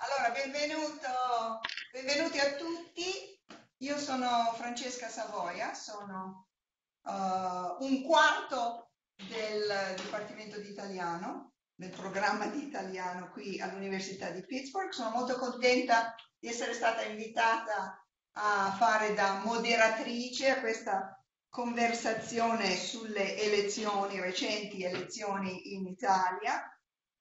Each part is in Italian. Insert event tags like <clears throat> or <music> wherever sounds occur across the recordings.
Allora, benvenuto, benvenuti a tutti. Io sono Francesca Savoia, sono uh, un quarto del Dipartimento di Italiano, del programma di italiano qui all'Università di Pittsburgh. Sono molto contenta di essere stata invitata a fare da moderatrice a questa conversazione sulle elezioni, recenti elezioni in Italia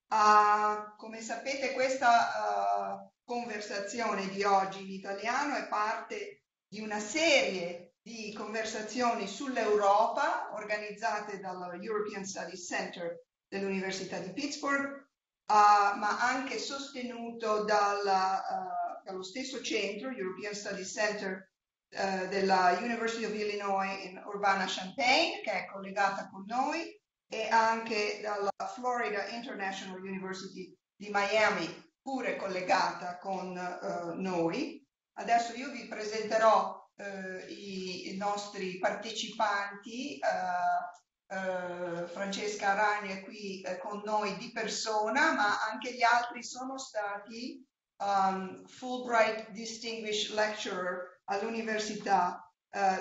Uh, come sapete questa uh, conversazione di oggi in italiano è parte di una serie di conversazioni sull'Europa organizzate dalla European Studies Center dell'Università di Pittsburgh, uh, ma anche sostenuto dalla, dallo stesso centro, European Studies Center della University of Illinois in Urbana-Champaign, che è collegata con noi, e anche dalla Florida International University di Miami, pure collegata con uh, noi. Adesso io vi presenterò uh, i, i, nostri partecipanti. Uh, Francesca Ragni è qui con noi di persona, ma anche gli altri sono stati um, Fulbright Distinguished Lecturer all'Università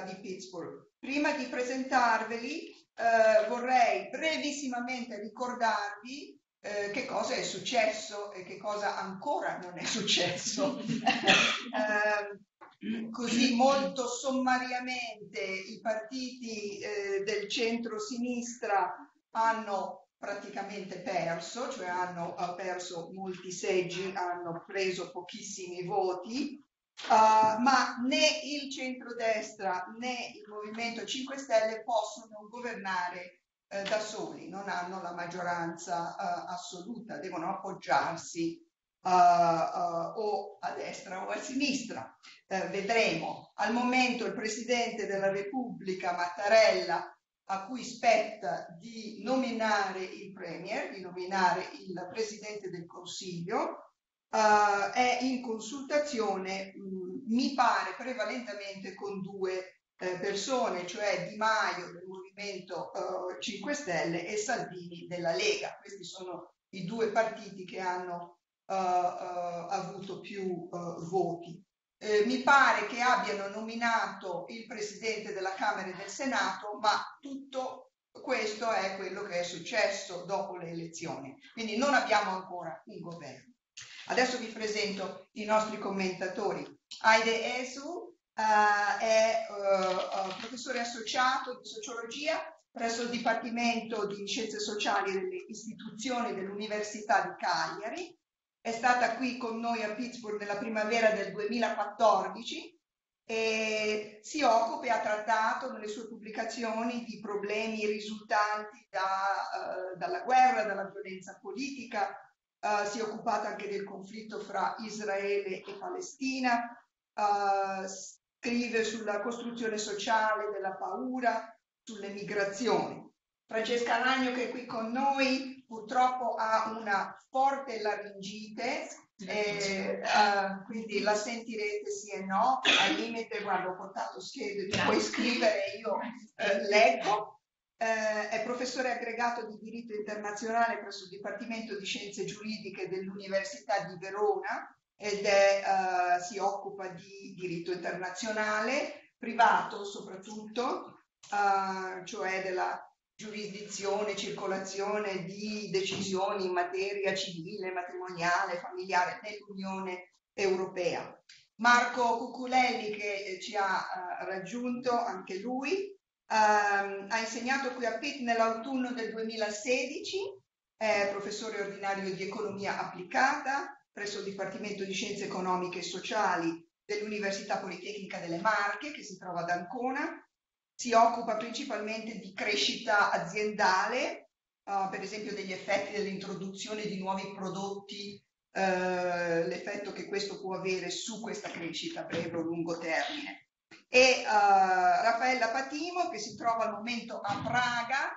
di Pittsburgh. Prima di presentarveli, eh, vorrei brevissimamente ricordarvi eh, che cosa è successo e che cosa ancora non è successo. <laughs> eh, così molto sommariamente i partiti eh, del centro-sinistra hanno praticamente perso, cioè hanno perso molti seggi, hanno preso pochissimi voti Uh, ma né il centrodestra né il Movimento 5 Stelle possono governare uh, da soli, non hanno la maggioranza uh, assoluta, devono appoggiarsi o a destra o a sinistra. vedremo. Al momento il Presidente della Repubblica, Mattarella, a cui spetta di nominare il Premier, di nominare il Presidente del Consiglio, uh, è in consultazione, mh, mi pare prevalentemente con due eh, persone, cioè Di Maio del Movimento uh, 5 Stelle e Salvini della Lega. Questi sono i due partiti che hanno uh, avuto più voti. Eh, mi pare che abbiano nominato il presidente della Camera e del Senato, ma tutto questo è quello che è successo dopo le elezioni. Quindi non abbiamo ancora un governo. Adesso vi presento i nostri commentatori. Aide Esu uh, è uh, professore associato di sociologia presso il Dipartimento di Scienze Sociali delle istituzioni dell'Università di Cagliari. È stata qui con noi a Pittsburgh nella primavera del 2014 e si occupa e ha trattato nelle sue pubblicazioni di problemi risultanti da, uh, dalla guerra, dalla violenza politica, uh, si è occupata anche del conflitto fra Israele e Palestina, uh, scrive sulla costruzione sociale della paura, sulle migrazioni. Francesca Ragno che è qui con noi purtroppo ha una forte laringite, eh, uh, quindi la sentirete sì e no, al limite guarda ho portato schede, puoi scrivere, io eh, leggo, eh, è professore aggregato di diritto internazionale presso il Dipartimento di Scienze Giuridiche dell'Università di Verona ed è, eh, si occupa di diritto internazionale, privato soprattutto, eh, cioè della giurisdizione, circolazione di decisioni in materia civile, matrimoniale, familiare nell'Unione Europea. Marco Cuculelli che ci ha uh, raggiunto anche lui, Uh, ha insegnato qui a Pitt nell'autunno del 2016, è professore ordinario di economia applicata presso il Dipartimento di Scienze Economiche e Sociali dell'Università Politecnica delle Marche, che si trova ad Ancona. Si occupa principalmente di crescita aziendale, uh, per esempio degli effetti dell'introduzione di nuovi prodotti, uh, l'effetto che questo può avere su questa crescita a breve o lungo termine e uh, Raffaella Patimo che si trova al momento a Praga,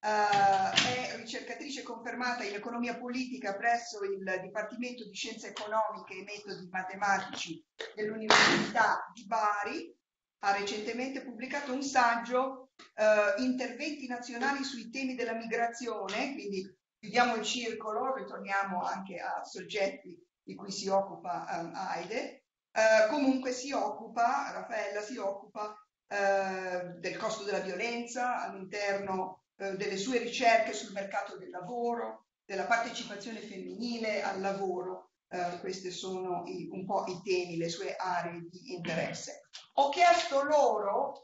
uh, è ricercatrice confermata in economia politica presso il Dipartimento di Scienze Economiche e Metodi Matematici dell'Università di Bari, ha recentemente pubblicato un saggio uh, Interventi nazionali sui temi della migrazione, quindi chiudiamo il circolo, ritorniamo anche a soggetti di cui si occupa um, Aide, uh, comunque si occupa, Raffaella si occupa uh, del costo della violenza all'interno uh, delle sue ricerche sul mercato del lavoro, della partecipazione femminile al lavoro. questi sono i, un po' i temi, le sue aree di interesse. Ho chiesto loro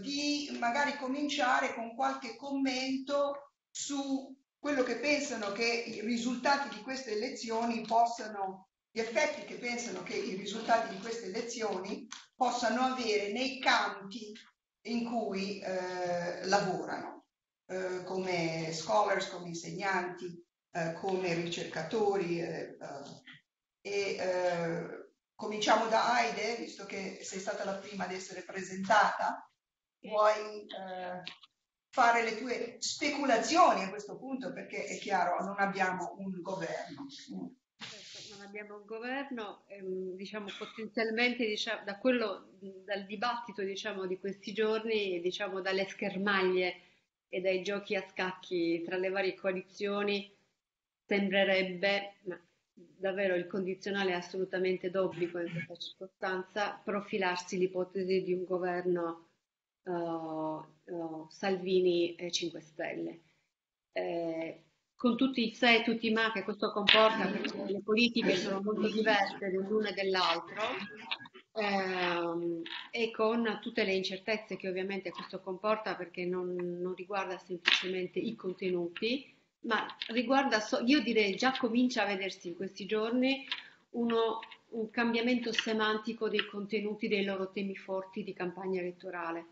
di magari cominciare con qualche commento su quello che pensano che i risultati di queste elezioni possano, gli effetti che pensano che i risultati di queste elezioni possano avere nei campi in cui eh, lavorano, eh, come scholars, come insegnanti, eh, come ricercatori. Eh, eh, e eh, cominciamo da Aide, visto che sei stata la prima ad essere presentata. Vuoi fare le tue speculazioni a questo punto perché è chiaro non abbiamo un governo. Abbiamo un governo, ehm, diciamo potenzialmente diciamo, da quello, dal dibattito diciamo, di questi giorni, diciamo, dalle schermaglie e dai giochi a scacchi tra le varie coalizioni, sembrerebbe, ma davvero il condizionale è assolutamente d'obbligo in questa circostanza, profilarsi l'ipotesi di un governo uh, uh, Salvini e 5 Stelle. Eh, con tutti i se e tutti i ma che questo comporta, perché le politiche sono molto diverse dell'uno e dell'altro, ehm, e con tutte le incertezze che ovviamente questo comporta, perché non, non riguarda semplicemente i contenuti, ma riguarda, so, io direi già comincia a vedersi in questi giorni uno, un cambiamento semantico dei contenuti dei loro temi forti di campagna elettorale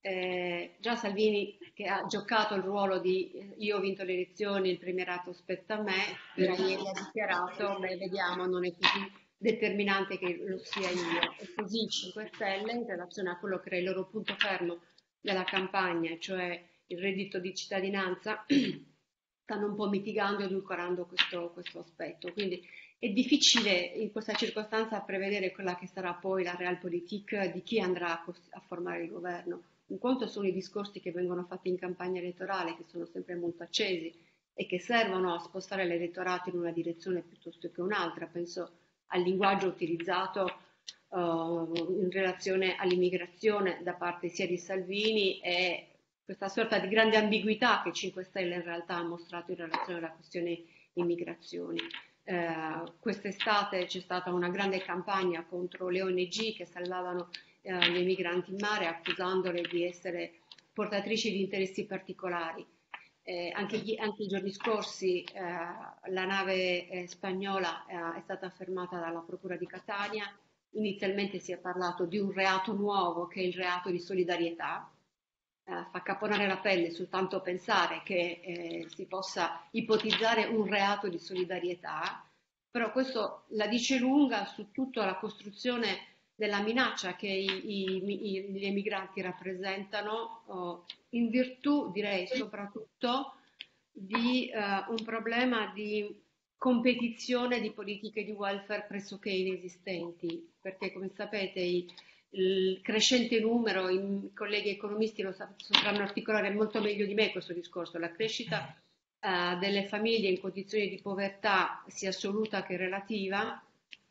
eh, già Salvini che ha giocato il ruolo di eh, io ho vinto le elezioni, il premierato spetta a me, però ieri ha dichiarato, beh vediamo, non è così determinante che lo sia io. E così i 5 Stelle in relazione a quello che era il loro punto fermo della campagna, cioè il reddito di cittadinanza, <clears throat> stanno un po' mitigando e edulcorando questo, questo aspetto. Quindi è difficile in questa circostanza prevedere quella che sarà poi la realpolitik di chi andrà a, a formare il governo un conto sono i discorsi che vengono fatti in campagna elettorale, che sono sempre molto accesi e che servono a spostare l'elettorato in una direzione piuttosto che un'altra. Penso al linguaggio utilizzato uh, in relazione all'immigrazione da parte sia di Salvini e questa sorta di grande ambiguità che 5 Stelle in realtà ha mostrato in relazione alla questione immigrazioni. Uh, quest'estate c'è stata una grande campagna contro le ONG che salvavano gli emigranti in mare accusandole di essere portatrici di interessi particolari. Eh, anche, gli, anche, i giorni scorsi eh, la nave eh, spagnola eh, è stata fermata dalla Procura di Catania. Inizialmente si è parlato di un reato nuovo che è il reato di solidarietà. Eh, fa caponare la pelle soltanto pensare che si possa ipotizzare un reato di solidarietà, però questo la dice lunga su tutta la costruzione della minaccia che i, i, gli emigranti rappresentano oh, in virtù, direi soprattutto, di uh, un problema di competizione di politiche di welfare pressoché inesistenti, perché come sapete i, il crescente numero, i colleghi economisti lo sapranno articolare molto meglio di me questo discorso, la crescita uh, delle famiglie in condizioni di povertà sia assoluta che relativa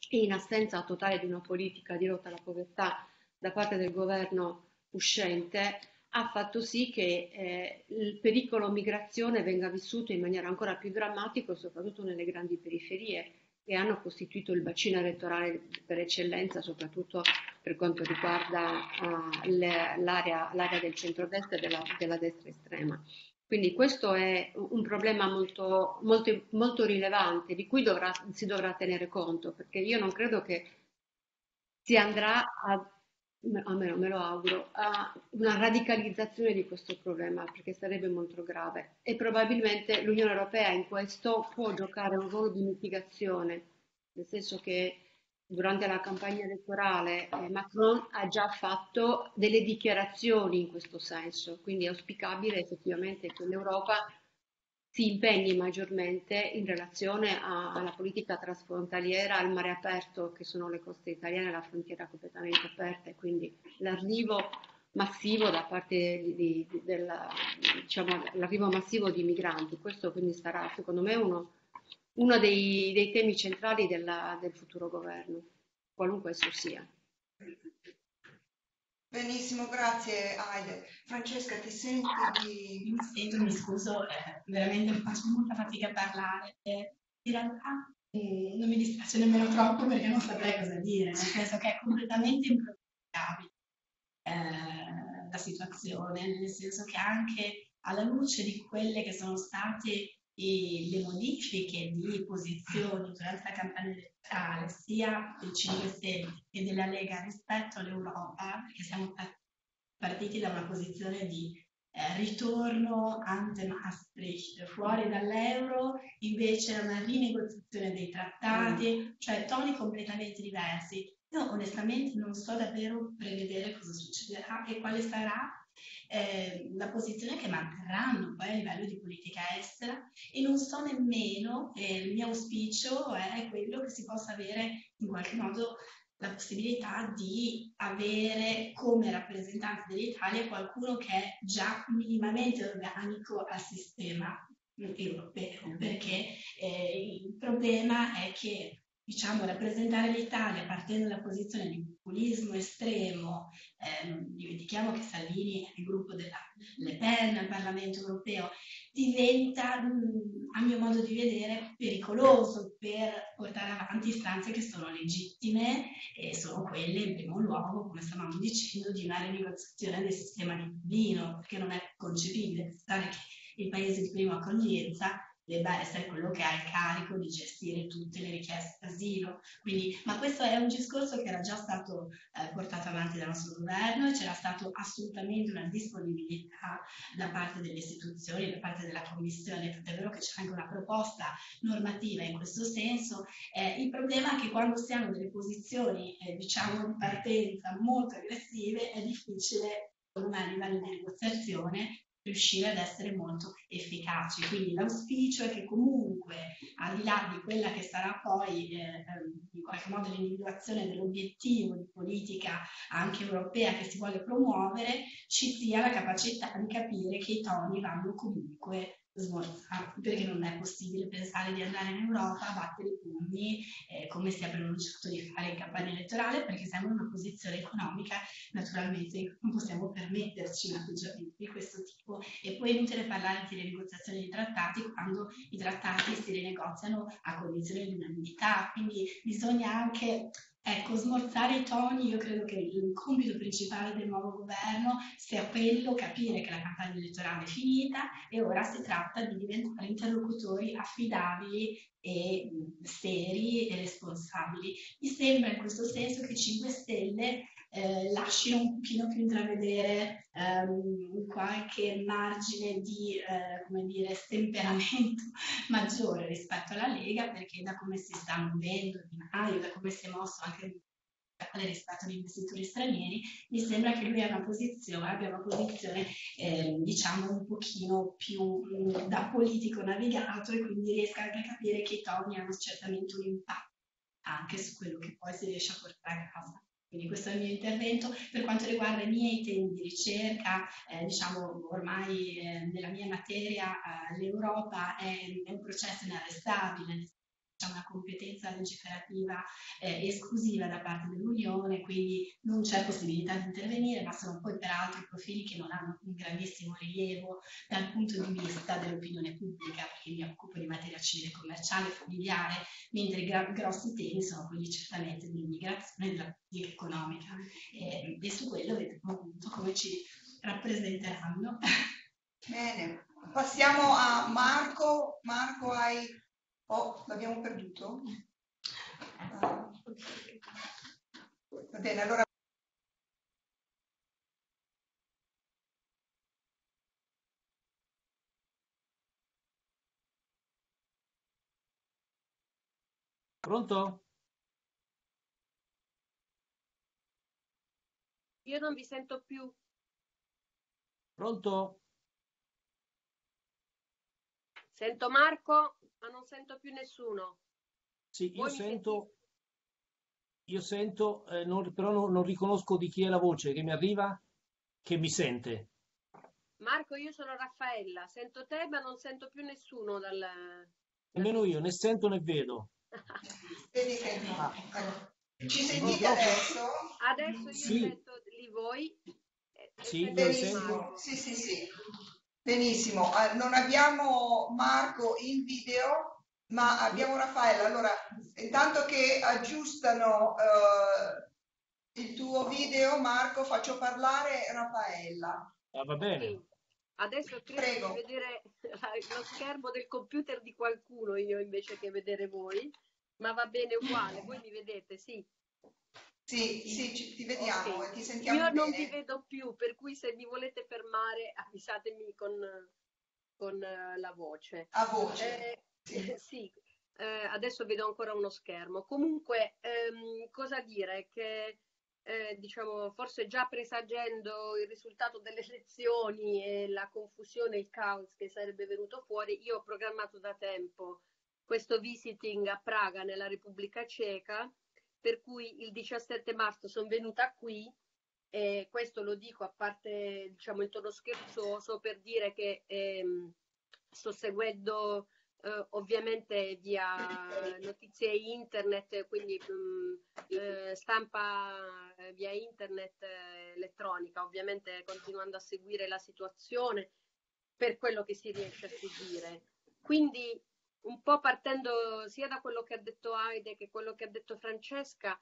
in assenza totale di una politica di lotta alla povertà da parte del governo uscente, ha fatto sì che eh, il pericolo migrazione venga vissuto in maniera ancora più drammatica, soprattutto nelle grandi periferie che hanno costituito il bacino elettorale per eccellenza, soprattutto per quanto riguarda uh, l'area, del centro-destra e della, della destra estrema. Quindi questo è un problema molto, molto, molto rilevante di cui dovrà, si dovrà tenere conto, perché io non credo che si andrà a, almeno me lo auguro, a una radicalizzazione di questo problema, perché sarebbe molto grave. E probabilmente l'Unione Europea in questo può giocare un ruolo di mitigazione, nel senso che durante la campagna elettorale eh, Macron ha già fatto delle dichiarazioni in questo senso, quindi è auspicabile effettivamente che l'Europa si impegni maggiormente in relazione a, alla politica trasfrontaliera, al mare aperto che sono le coste italiane, la frontiera completamente aperta e quindi l'arrivo massivo da parte di, di, della, diciamo, l'arrivo massivo di migranti. Questo quindi sarà secondo me uno uno dei, dei temi centrali della, del futuro governo, qualunque esso sia. Benissimo, grazie Aide. Francesca, ti senti di... Mi sento, mi scuso, eh, veramente faccio molta fatica a parlare. Eh, in realtà eh, non mi dispiace nemmeno troppo perché non saprei cosa dire, nel senso che è completamente improvvisabile eh, la situazione, nel senso che anche alla luce di quelle che sono state le modifiche di posizioni durante la campagna elettorale sia del 5 Stelle che della Lega rispetto all'Europa, perché siamo partiti da una posizione di eh, ritorno ante Maastricht, fuori dall'euro, invece una rinegoziazione dei trattati, mm. cioè toni completamente diversi. Io onestamente non so davvero prevedere cosa succederà e quale sarà eh, la posizione che manterranno poi a livello di politica estera e non so nemmeno, eh, il mio auspicio è quello che si possa avere in qualche modo la possibilità di avere come rappresentante dell'Italia qualcuno che è già minimamente organico al sistema europeo, perché eh, il problema è che diciamo, rappresentare l'Italia partendo dalla posizione di populismo estremo, eh, non dimentichiamo che Salvini è il gruppo della Le Pen al Parlamento europeo, diventa, a mio modo di vedere, pericoloso per portare avanti istanze che sono legittime e sono quelle, in primo luogo, come stavamo dicendo, di una rinegoziazione del sistema di Dublino, perché non è concepibile pensare che il paese di prima accoglienza debba essere quello che ha il carico di gestire tutte le richieste d'asilo. Quindi, ma questo è un discorso che era già stato eh, portato avanti dal nostro governo e c'era stata assolutamente una disponibilità da parte delle istituzioni, da parte della Commissione, tant'è vero che c'è anche una proposta normativa in questo senso. Eh, il problema è che quando si hanno delle posizioni, eh, diciamo, di partenza molto aggressive, è difficile con a livello di negoziazione riuscire ad essere molto efficaci. Quindi l'auspicio è che comunque, al di là di quella che sarà poi eh, ehm, in qualche modo l'individuazione dell'obiettivo di politica anche europea che si vuole promuovere, ci sia la capacità di capire che i toni vanno comunque smorzati, perché non è possibile pensare di andare in Europa a battere i pugni eh, come si è pronunciato di fare in campagna elettorale, perché siamo in una posizione economica naturalmente non possiamo permetterci un atteggiamento di questo tipo. E poi è inutile parlare di rinegoziazione dei trattati quando i trattati si rinegoziano a condizione di unanimità, quindi bisogna anche Ecco, smorzare i toni, io credo che il compito principale del nuovo governo sia quello, capire che la campagna elettorale è finita e ora si tratta di diventare interlocutori affidabili e seri e responsabili. Mi sembra in questo senso che 5 Stelle eh, lasciano un pochino più intravedere ehm, qualche margine di eh, come dire, stemperamento <laughs> maggiore rispetto alla Lega, perché da come si sta muovendo Di Maio, da come si è mosso anche rispetto agli investitori stranieri, mi sembra che lui abbia una posizione, abbia una posizione eh, diciamo un pochino più mh, mm, da politico navigato e quindi riesca anche a capire che i toni hanno certamente un impatto anche su quello che poi si riesce a portare a casa. Quindi questo è il mio intervento. Per quanto riguarda i miei temi di ricerca, eh, diciamo ormai eh, nella mia materia eh, l'Europa è, è, un processo inarrestabile, c'è una competenza legiferativa eh, esclusiva da parte dell'Unione, quindi non c'è possibilità di intervenire, ma sono poi peraltro profili che non hanno un grandissimo rilievo dal punto di vista dell'opinione pubblica, perché mi occupo di materia civile, commerciale, familiare, mentre i gra- grossi temi sono quelli certamente dell'immigrazione e della politica economica. E, e su quello vedremo appunto come ci rappresenteranno. Bene, passiamo a Marco. Marco, hai Oh, l'abbiamo perduto? Ah. Va bene, allora... Pronto? Io non vi sento più. Pronto? Sento Marco ma non sento più nessuno. Sì, io sento, io sento, eh, non, però non, non, riconosco di chi è la voce che mi arriva, che mi sente. Marco, io sono Raffaella, sento te ma non sento più nessuno dal... Nemmeno io, né sento né vedo. <laughs> Vedi che no. Ecco. Ci sentite adesso? Adesso io Sì. sento lì voi. e- e Sì, sento io sento. Sì, sì, sì. Benissimo. Eh, non abbiamo Marco in video, ma abbiamo Raffaella. Allora, intanto che aggiustano eh, il tuo video, Marco, faccio parlare Raffaella. Ah, va bene. Sì. Adesso credo Prego. di vedere lo schermo del computer di qualcuno io invece che vedere voi, ma va bene uguale, voi mi vedete, sì. Sì, sì, ci- ti vediamo Ok. e ti sentiamo Io non bene. vi vedo più, per cui se mi volete fermare avvisatemi con, con eh, la voce. A voce. Eh, Sì. <laughs> sì, eh, adesso vedo ancora uno schermo. Comunque, ehm, cosa dire? Che eh, diciamo, forse già presagendo il risultato delle elezioni e la confusione, il caos che sarebbe venuto fuori, io ho programmato da tempo questo visiting a Praga, nella Repubblica Ceca, per cui il 17 marzo sono venuta qui e questo lo dico a parte diciamo, il tono scherzoso per dire che ehm, sto seguendo eh, ovviamente via notizie internet, quindi mh, eh, stampa eh, via internet eh, elettronica, ovviamente continuando a seguire la situazione per quello che si riesce a seguire. Quindi un po' partendo sia da quello che ha detto Aide che quello che ha detto Francesca,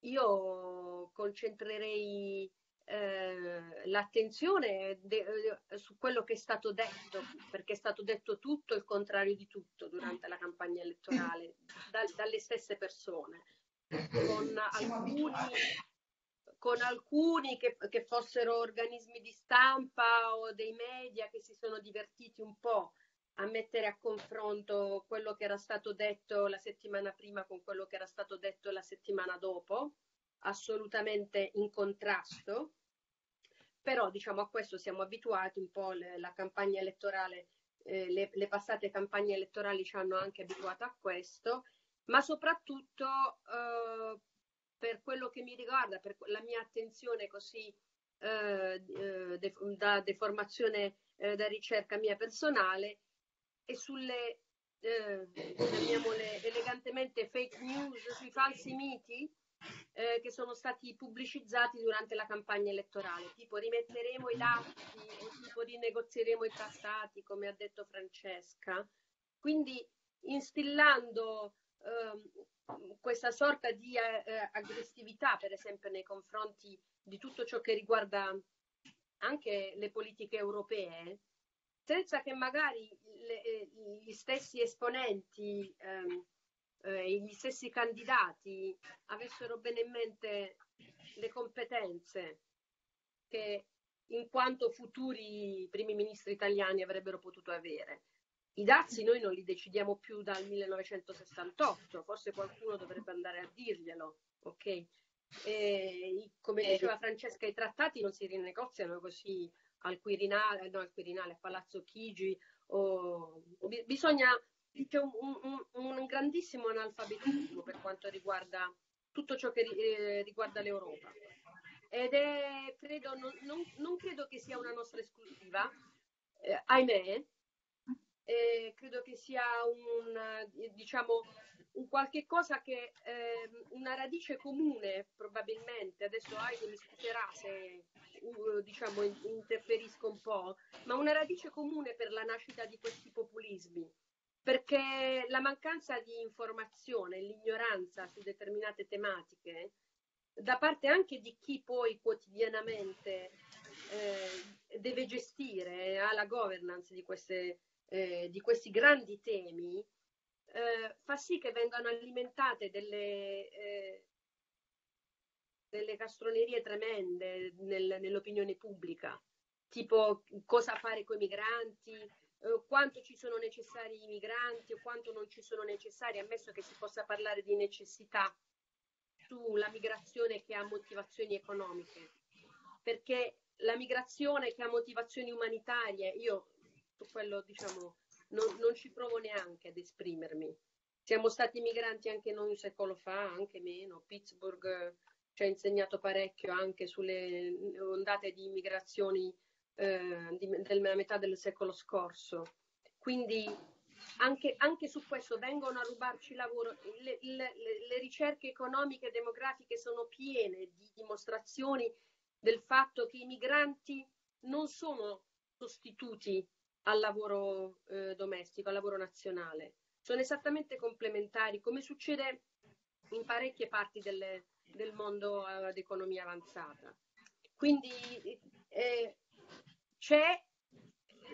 io concentrerei eh, l'attenzione de- eh, su quello che è stato detto, perché è stato detto tutto il contrario di tutto durante la campagna elettorale, dal- dalle stesse persone, con alcuni, con alcuni che, che fossero organismi di stampa o dei media che si sono divertiti un po' a mettere a confronto quello che era stato detto la settimana prima con quello che era stato detto la settimana dopo, assolutamente in contrasto. Però diciamo a questo siamo abituati un po' le- la campagna elettorale, eh, le, le passate campagne elettorali ci hanno anche abituato a questo, ma soprattutto eh, per quello che mi riguarda, per la mia attenzione così eh, eh, de- da deformazione eh, da ricerca mia personale e sulle, eh, chiamiamole elegantemente, fake news, sui falsi miti eh, che sono stati pubblicizzati durante la campagna elettorale, tipo rimetteremo i dati o tipo rinegozieremo i trattati, come ha detto Francesca. Quindi instillando ehm, questa sorta di eh, eh, aggressività, per esempio, nei confronti di tutto ciò che riguarda anche le politiche europee, senza che magari le- eh, gli stessi esponenti, ehm, eh, gli stessi candidati avessero bene in mente le competenze che in quanto futuri primi ministri italiani avrebbero potuto avere. I dazi noi non li decidiamo più dal 1968, forse qualcuno dovrebbe andare a dirglielo, ok? E, come diceva Francesca, i trattati non si rinegoziano così al Quirinale, no, al Quirinale, a Palazzo Chigi, o, o bi- bisogna, c'è un, un- un grandissimo analfabetismo per quanto riguarda tutto ciò che eh, riguarda l'Europa. Ed è, credo, non, non- non credo che sia una nostra esclusiva, eh, ahimè, eh, credo che sia un, diciamo, un qualche cosa che, ehm, una radice comune probabilmente, adesso Heidi mi scuserà se uh, diciamo, in- interferisco un po', ma una radice comune per la nascita di questi populismi, perché la mancanza di informazione, l'ignoranza su determinate tematiche, da parte anche di chi poi quotidianamente eh, deve gestire, ha la governance di, queste, eh, di questi grandi temi, eh, fa sì che vengano alimentate delle, eh, delle castronerie tremende nel- nell'opinione pubblica, tipo cosa fare con i migranti, eh, quanto ci sono necessari i migranti o quanto non ci sono necessari, ammesso che si possa parlare di necessità sulla migrazione che ha motivazioni economiche, perché la migrazione che ha motivazioni umanitarie, io su quello diciamo non, non ci provo neanche ad esprimermi. Siamo stati migranti anche noi un secolo fa, anche meno. Pittsburgh eh, ci ha insegnato parecchio anche sulle ondate di immigrazioni eh, della metà del secolo scorso. Quindi anche, anche, su questo vengono a rubarci lavoro. Le, le, le, ricerche economiche e demografiche sono piene di dimostrazioni del fatto che i migranti non sono sostituti al lavoro eh, domestico, al lavoro nazionale, sono esattamente complementari, come succede in parecchie parti delle, del mondo eh, d'economia avanzata. Quindi eh, c'è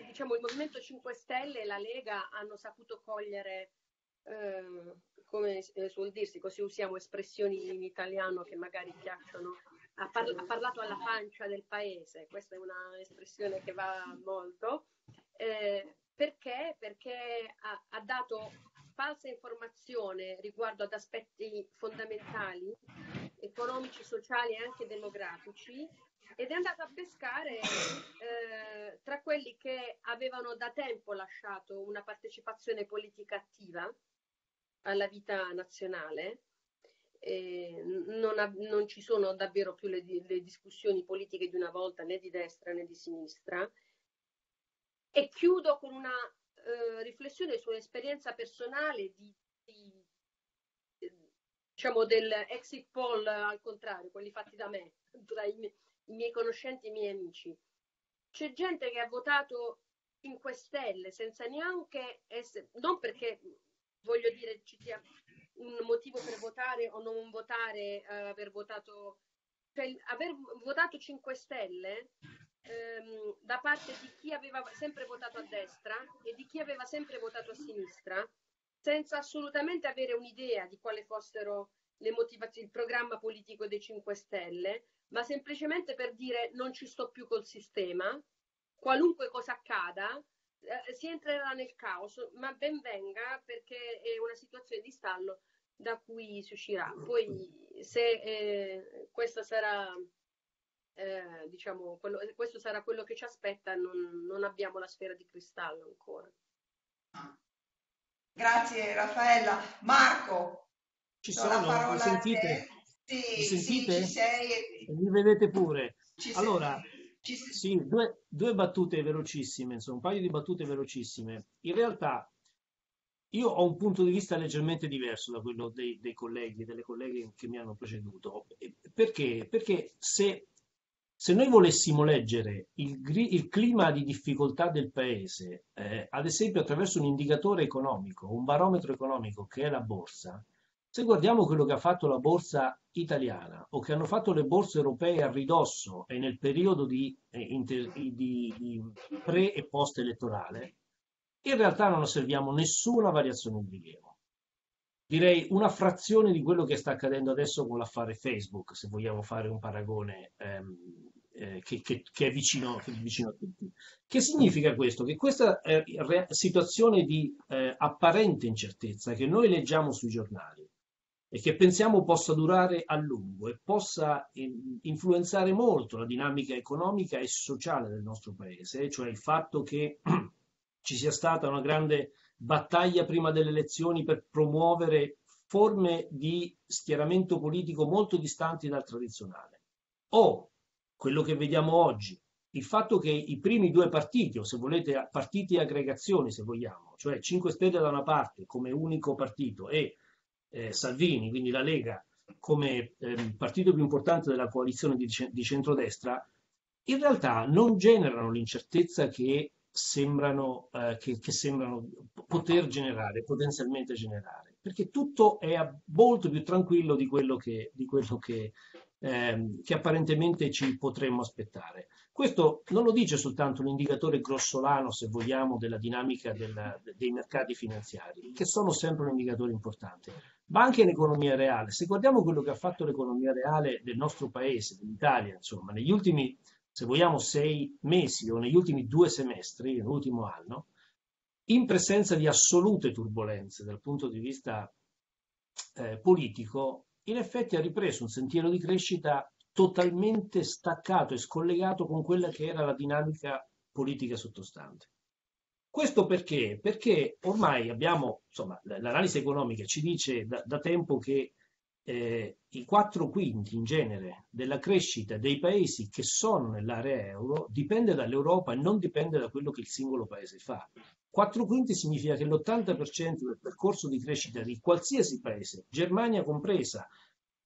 diciamo, il Movimento 5 Stelle e la Lega hanno saputo cogliere, eh, come eh, suol dirsi, così usiamo espressioni in italiano che magari piacciono, ha parlato alla pancia del paese, questa è un'espressione che va molto, eh, perché? Perché ha, ha dato falsa informazione riguardo ad aspetti fondamentali, economici, sociali e anche demografici ed è andata a pescare eh, tra quelli che avevano da tempo lasciato una partecipazione politica attiva alla vita nazionale. Non, non, ci sono davvero più le, le, discussioni politiche di una volta né di destra né di sinistra. E chiudo con una eh, riflessione sull'esperienza personale di, di, diciamo del exit poll al contrario, quelli fatti da me, tra i, i miei conoscenti e i miei amici. C'è gente che ha votato 5 Stelle senza neanche essere, non perché voglio dire ci sia un motivo per votare o non votare, uh, aver votato, cioè aver votato 5 Stelle ehm, da parte di chi aveva sempre votato a destra e di chi aveva sempre votato a sinistra, senza assolutamente avere un'idea di quale fossero le motivazioni, il programma politico dei 5 Stelle, ma semplicemente per dire non ci sto più col sistema, qualunque cosa accada, eh, si entrerà nel caos, ma ben venga perché è una situazione di stallo da cui si uscirà. Poi se eh, questo sarà eh, diciamo, quello, questo sarà quello che ci aspetta, non, non abbiamo la sfera di cristallo ancora. Grazie Raffaella. Marco, ci sono, mi sentite? Sì, mi sentite? Sì, sei... Mi vedete pure. Ci allora, ci sì, due, due battute velocissime, insomma, un paio di battute velocissime. In realtà io ho un punto di vista leggermente diverso da quello dei, dei colleghi, delle colleghe che mi hanno preceduto. Perché? Perché se se noi volessimo leggere il, il, clima di difficoltà del paese, eh, ad esempio attraverso un indicatore economico, un barometro economico che è la borsa, se guardiamo quello che ha fatto la borsa italiana o che hanno fatto le borse europee a ridosso e nel periodo di, eh, inter, di, di pre e post elettorale, in realtà non osserviamo nessuna variazione di rilievo. Direi una frazione di quello che sta accadendo adesso con l'affare Facebook, se vogliamo fare un paragone ehm, eh, che, che, che, è vicino, che, è vicino, a tutti. Che significa questo? Che questa eh, situazione di eh, apparente incertezza che noi leggiamo sui giornali e che pensiamo possa durare a lungo e possa in, influenzare molto la dinamica economica e sociale del nostro paese, cioè il fatto che <clears throat> ci sia stata una grande battaglia prima delle elezioni per promuovere forme di schieramento politico molto distanti dal tradizionale, o quello che vediamo oggi, il fatto che i primi due partiti, o se volete partiti e aggregazioni se vogliamo, cioè 5 Stelle da una parte come unico partito e eh, Salvini, quindi la Lega, come eh, partito più importante della coalizione di, di centrodestra, in realtà non generano l'incertezza che sembrano, eh, che, che sembrano poter generare, potenzialmente generare, perché tutto è molto più tranquillo di quello che, di quello che ehm, che apparentemente ci potremmo aspettare. Questo non lo dice soltanto un indicatore grossolano, se vogliamo, della dinamica della, dei mercati finanziari, che sono sempre un indicatore importante, ma anche l'economia reale. Se guardiamo quello che ha fatto l'economia reale del nostro paese, dell'Italia, insomma, negli ultimi, se vogliamo, sei mesi o negli ultimi due semestri, nell'ultimo anno, in presenza di assolute turbulenze dal punto di vista eh, politico, in effetti ha ripreso un sentiero di crescita totalmente staccato e scollegato con quella che era la dinamica politica sottostante. Questo perché? Perché ormai abbiamo, insomma, l'analisi economica ci dice da, da tempo che eh, i quattro quinti in genere della crescita dei paesi che sono nell'area euro dipende dall'Europa e non dipende da quello che il singolo paese fa. Quattro quinti significa che l'80% del percorso di crescita di qualsiasi paese, Germania compresa,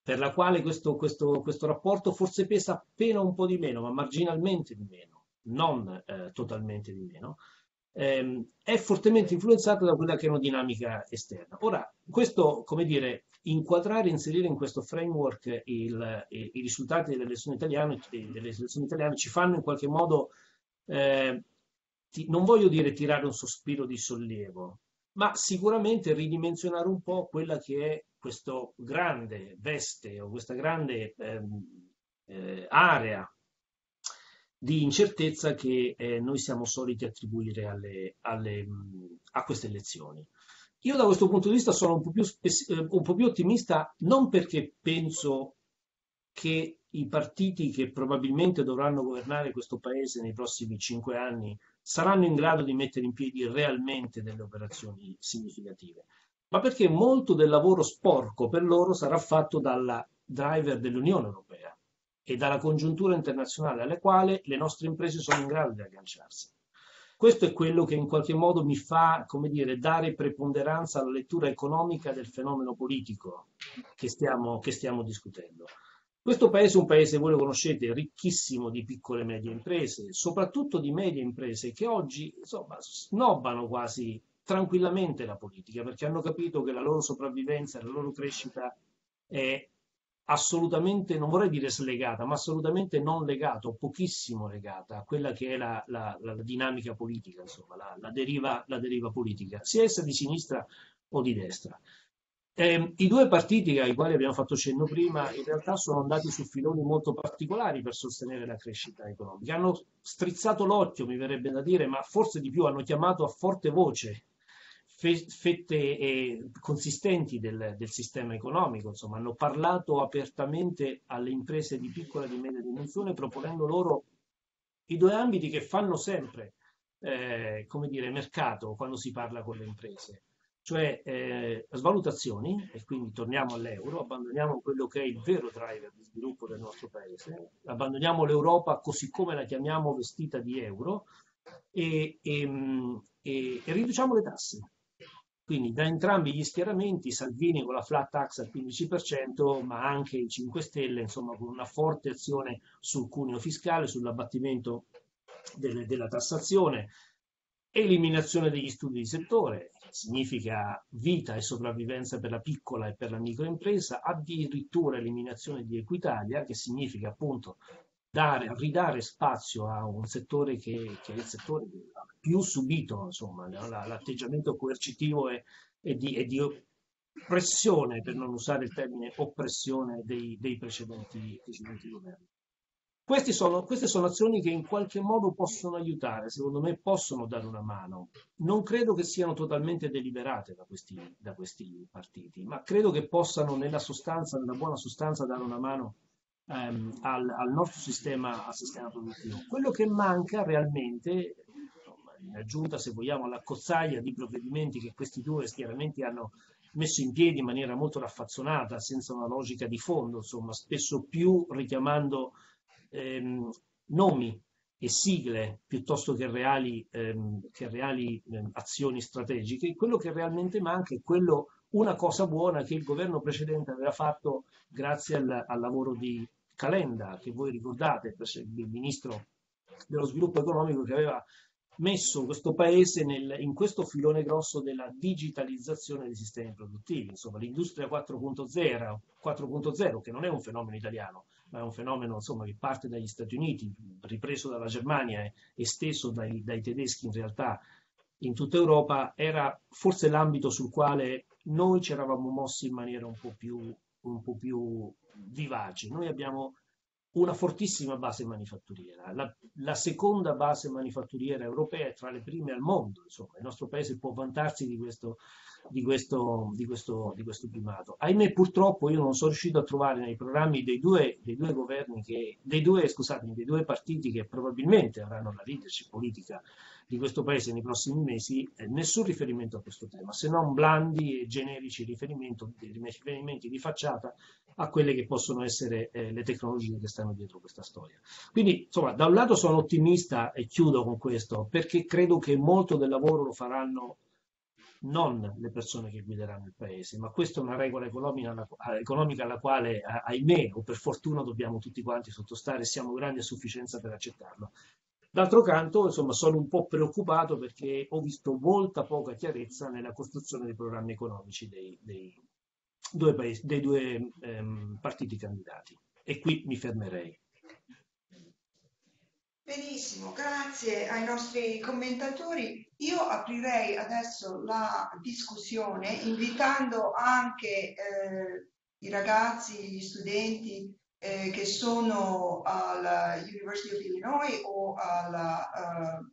per la quale questo, questo, questo rapporto forse pesa appena un po' di meno, ma marginalmente di meno, non eh, totalmente di meno, ehm, è fortemente influenzato da quella che è una dinamica esterna. Ora, questo, come dire, inquadrare e inserire in questo framework il, i, i, risultati delle elezioni italiane, delle elezioni italiane ci fanno in qualche modo, eh, ti, non voglio dire tirare un sospiro di sollievo, ma sicuramente ridimensionare un po' quella che è questo grande veste o questa grande ehm, eh, area di incertezza che eh, noi siamo soliti attribuire alle, alle, a queste elezioni. Io da questo punto di vista sono un po, più, eh, un po' più ottimista non perché penso che i partiti che probabilmente dovranno governare questo paese nei prossimi cinque anni saranno in grado di mettere in piedi realmente delle operazioni significative, ma perché molto del lavoro sporco per loro sarà fatto dalla driver dell'Unione Europea e dalla congiuntura internazionale alle quali le nostre imprese sono in grado di agganciarsi. Questo è quello che in qualche modo mi fa, come dire, dare preponderanza alla lettura economica del fenomeno politico che stiamo, che stiamo discutendo. Questo paese è un paese, voi lo conoscete, ricchissimo di piccole e medie imprese, soprattutto di medie imprese che oggi insomma, snobbano quasi tranquillamente la politica perché hanno capito che la loro sopravvivenza e la loro crescita è assolutamente, non vorrei dire slegata, ma assolutamente non legata pochissimo legata a quella che è la, la, la dinamica politica, insomma, la, la, deriva, la deriva politica, sia essa di sinistra o di destra. Eh, I due partiti ai quali abbiamo fatto cenno prima in realtà sono andati su filoni molto particolari per sostenere la crescita economica. Hanno strizzato l'occhio, mi verrebbe da dire, ma forse di più hanno chiamato a forte voce fette consistenti del, del, sistema economico, insomma, hanno parlato apertamente alle imprese di piccola e di media dimensione, proponendo loro i due ambiti che fanno sempre, eh, come dire, mercato quando si parla con le imprese, cioè eh, svalutazioni, e quindi torniamo all'euro, abbandoniamo quello che è il vero driver di sviluppo del nostro paese, abbandoniamo l'Europa così come la chiamiamo vestita di euro e, e, e, e riduciamo le tasse quindi da entrambi gli schieramenti, Salvini con la flat tax al 15%, ma anche i 5 Stelle, insomma, con una forte azione sul cuneo fiscale, sull'abbattimento delle, della tassazione, eliminazione degli studi di settore, significa vita e sopravvivenza per la piccola e per la microimpresa, addirittura eliminazione di Equitalia, che significa appunto dare, ridare spazio a un settore che, che è il settore più subito, insomma, l'atteggiamento coercitivo e, e, di, e, di, pressione, per non usare il termine oppressione, dei, dei precedenti, precedenti governi. Sono, queste sono azioni che in qualche modo possono aiutare, secondo me possono dare una mano. Non credo che siano totalmente deliberate da questi, da questi partiti, ma credo che possano nella sostanza, nella buona sostanza, dare una mano ehm, al, al, nostro sistema, al sistema produttivo. Quello che manca realmente, in aggiunta se vogliamo alla cozzaglia di provvedimenti che questi due schieramenti hanno messo in piedi in maniera molto raffazzonata, senza una logica di fondo, insomma, spesso più richiamando ehm, nomi e sigle piuttosto che reali, ehm, che reali ehm, azioni strategiche, quello che realmente manca è quello una cosa buona che il governo precedente aveva fatto grazie al, al lavoro di Calenda, che voi ricordate, il ministro dello sviluppo economico che aveva messo questo paese nel, in questo filone grosso della digitalizzazione dei sistemi produttivi, insomma l'industria 4.0, 4.0 che non è un fenomeno italiano, ma è un fenomeno insomma, che parte dagli Stati Uniti, ripreso dalla Germania e esteso dai, dai tedeschi in realtà in tutta Europa, era forse l'ambito sul quale noi ci eravamo mossi in maniera un po' più, un po più vivace. Noi abbiamo una fortissima base manifatturiera, la, la, seconda base manifatturiera europea è tra le prime al mondo, insomma, il nostro paese può vantarsi di questo, di questo, di questo, di questo primato. Ahimè, purtroppo io non sono riuscito a trovare nei programmi dei due, dei due governi, che, dei, due, scusatemi, dei due partiti che probabilmente avranno la leadership politica di questo paese nei prossimi mesi eh, nessun riferimento a questo tema, se non blandi e generici riferimenti di facciata a quelle che possono essere eh, le tecnologie che stanno dietro questa storia. Quindi, insomma, da un lato sono ottimista e chiudo con questo, perché credo che molto del lavoro lo faranno non le persone che guideranno il paese, ma questa è una regola economica alla, quale, ahimè, o per fortuna dobbiamo tutti quanti sottostare siamo grandi a sufficienza per accettarlo. D'altro canto, insomma, sono un po' preoccupato perché ho visto molta poca chiarezza nella costruzione dei programmi economici dei, dei due, paesi, dei due ehm, partiti candidati. E qui mi fermerei. Benissimo, grazie ai nostri commentatori. Io aprirei adesso la discussione invitando anche eh, i ragazzi, gli studenti eh, che sono alla University of Illinois o alla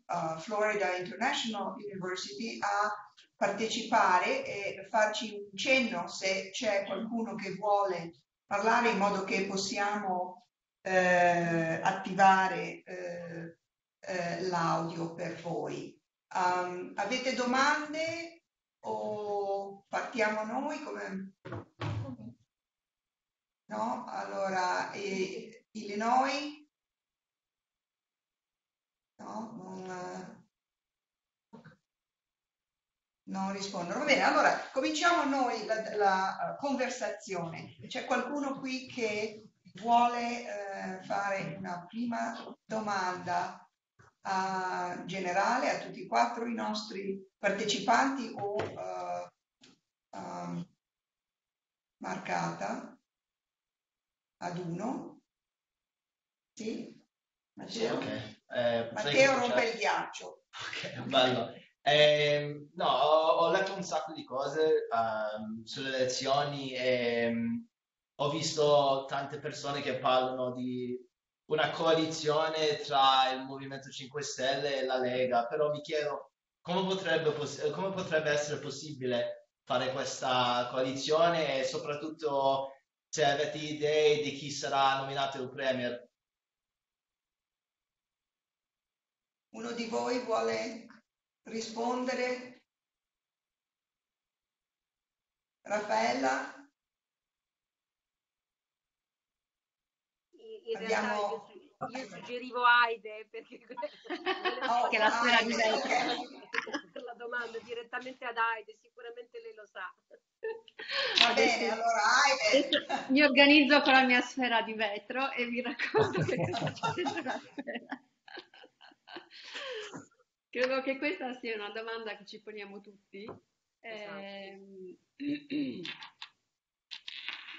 uh, Florida International University a partecipare e farci un cenno se c'è qualcuno che vuole parlare in modo che possiamo eh, attivare eh, eh, l'audio per voi. Um, avete domande o partiamo noi? Come... No? Allora, eh, Illinois? No, non, non rispondono. Va bene, allora cominciamo noi la, la conversazione. C'è qualcuno qui che vuole eh, fare una prima domanda a generale a tutti e quattro i nostri partecipanti o uh, uh, marcata ad uno. Sì? Matteo? Sì, okay. eh, Matteo rompe il ghiaccio. Ok, bello. Eh, no, ho, ho, letto un sacco di cose um, sulle elezioni e um, ho visto tante persone che parlano di una coalizione tra il Movimento 5 Stelle e la Lega, però mi chiedo come potrebbe, come potrebbe essere possibile fare questa coalizione e soprattutto se avete idee di chi sarà nominato il Premier. Uno di voi vuole rispondere? Raffaella? In Abbiamo... io, suggerivo Aide perché <laughs> oh, che la sfera di per la domanda direttamente ad Aide, sicuramente lei lo sa. Va bene, allora Aide. Mi organizzo con la mia sfera di vetro e vi racconto che cosa c'è dentro la sfera. Credo che questa sia una domanda che ci poniamo tutti. Esatto. <clears throat> Eh,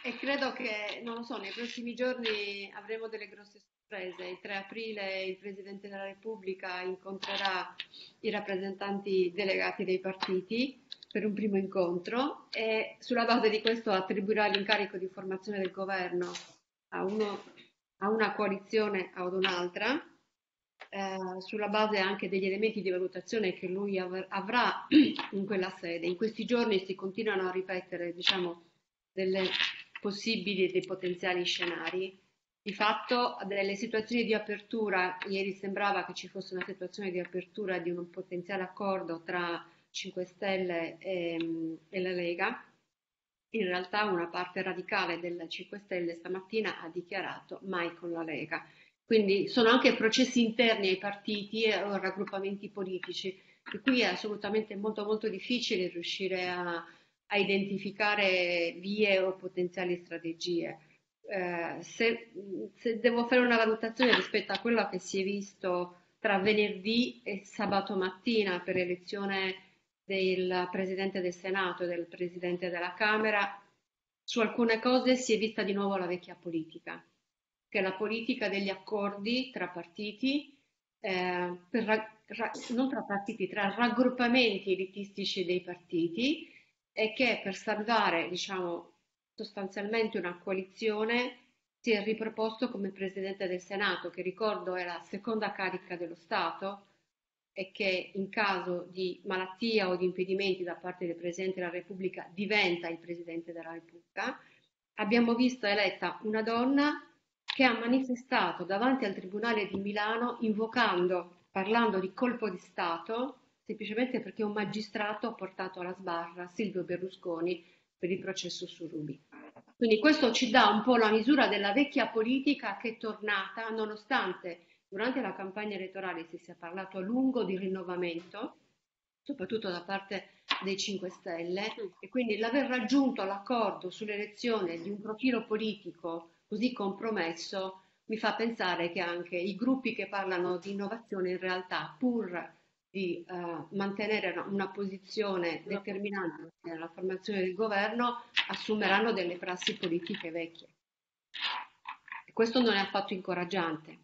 e credo che, non lo so, nei prossimi giorni avremo delle grosse. Il 3 aprile il Presidente della Repubblica incontrerà i rappresentanti delegati dei partiti per un primo incontro e sulla base di questo attribuirà l'incarico di formazione del governo a, uno, a una coalizione o ad un'altra eh, sulla base anche degli elementi di valutazione che lui av- avrà <clears throat> in quella sede. In questi giorni si continuano a ripetere diciamo, delle possibili e dei potenziali scenari. Di fatto delle situazioni di apertura, ieri sembrava che ci fosse una situazione di apertura di un potenziale accordo tra 5 Stelle e, e la Lega, in realtà una parte radicale delle 5 Stelle stamattina ha dichiarato mai con la Lega. Quindi sono anche processi interni ai partiti o raggruppamenti politici, per cui è assolutamente molto molto difficile riuscire a, a identificare vie o potenziali strategie. Eh, se, se, devo fare una valutazione rispetto a quello che si è visto tra venerdì e sabato mattina per l'elezione del Presidente del Senato e del Presidente della Camera, su alcune cose si è vista di nuovo la vecchia politica che è la politica degli accordi tra partiti, eh, per, non tra partiti, tra raggruppamenti elitistici dei partiti e che per salvare, diciamo, sostanzialmente una coalizione si è riproposto come Presidente del Senato, che ricordo è la seconda carica dello Stato e che in caso di malattia o di impedimenti da parte del Presidente della Repubblica diventa il Presidente della Repubblica. Abbiamo visto eletta una donna che ha manifestato davanti al Tribunale di Milano invocando parlando di colpo di Stato semplicemente perché un magistrato ha portato alla sbarra Silvio Berlusconi per il processo su Rubi. Quindi questo ci dà un po' la misura della vecchia politica che è tornata, nonostante durante la campagna elettorale si sia parlato a lungo di rinnovamento, soprattutto da parte dei 5 Stelle, e quindi l'aver raggiunto l'accordo sull'elezione di un profilo politico così compromesso mi fa pensare che anche i gruppi che parlano di innovazione in realtà, pur di uh, mantenere una posizione determinante nella formazione del governo, assumeranno delle prassi politiche vecchie. E questo non è affatto incoraggiante.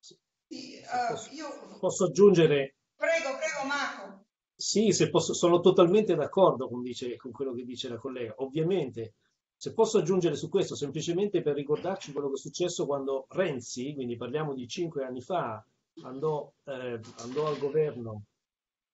Sì, uh, posso, io... posso, aggiungere? Prego, prego Marco. Sì, se posso, sono totalmente d'accordo con, con quello che dice la collega. Ovviamente se posso aggiungere su questo, semplicemente per ricordarci quello che è successo quando Renzi, quindi parliamo di cinque anni fa, andò, eh, andò al governo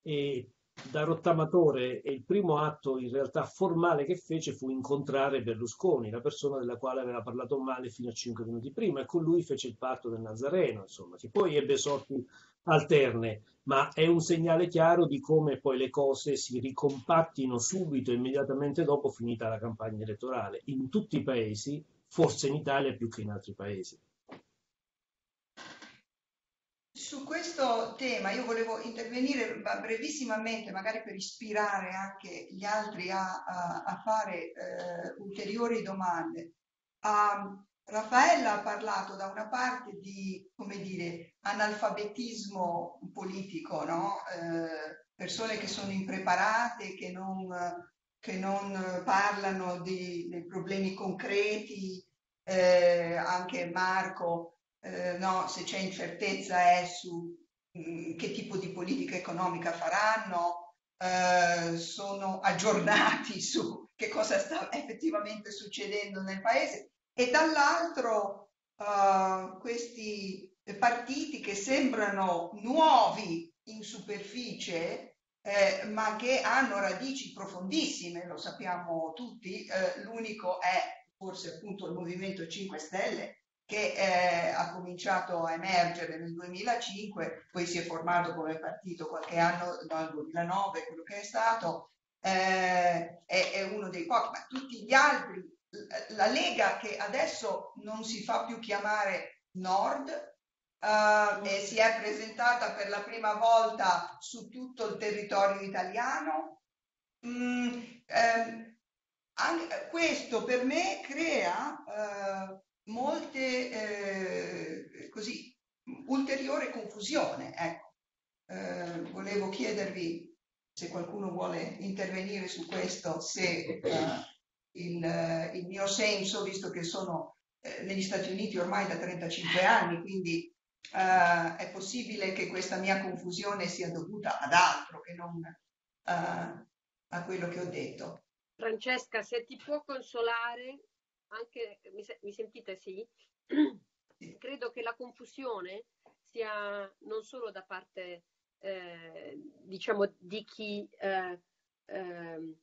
e da rottamatore e il primo atto in realtà formale che fece fu incontrare Berlusconi, la persona della quale aveva parlato male fino a cinque minuti prima e con lui fece il patto del Nazareno, insomma, che poi ebbe sorti alterne, ma è un segnale chiaro di come poi le cose si ricompattino subito, immediatamente dopo finita la campagna elettorale, in tutti i paesi, forse in Italia più che in altri paesi. Su questo tema io volevo intervenire brevissimamente, magari per ispirare anche gli altri a, a, a fare eh, ulteriori domande. Um, Raffaella ha parlato da una parte di, come dire, analfabetismo politico, no? eh, persone che sono impreparate, che non, che non parlano di, dei problemi concreti, eh, anche Marco, eh, no, se c'è incertezza è su mh, mm, che tipo di politica economica faranno, eh, sono <laughs> aggiornati su che cosa sta effettivamente succedendo nel paese. E dall'altro uh, questi partiti che sembrano nuovi in superficie, eh, ma che hanno radici profondissime, lo sappiamo tutti, eh, l'unico è forse appunto il Movimento 5 Stelle che eh, ha cominciato a emergere nel 2005, poi si è formato come partito qualche anno, dal 2009, quello che è stato, eh, è, è, uno dei pochi, ma tutti gli altri la Lega che adesso non si fa più chiamare Nord uh, e si è presentata per la prima volta su tutto il territorio italiano. Mm, ehm, anche, questo per me crea uh, molte eh, così ulteriore confusione. Ecco. Uh, volevo chiedervi se qualcuno vuole intervenire su questo, se uh, il, il mio senso, visto che sono eh, negli Stati Uniti ormai da 35 anni, quindi Uh, è possibile che questa mia confusione sia dovuta ad altro che non uh, a quello che ho detto. Francesca, se ti può consolare, anche mi, mi sentite sì? <clears throat> Credo che la confusione sia non solo da parte eh, diciamo di chi eh, eh,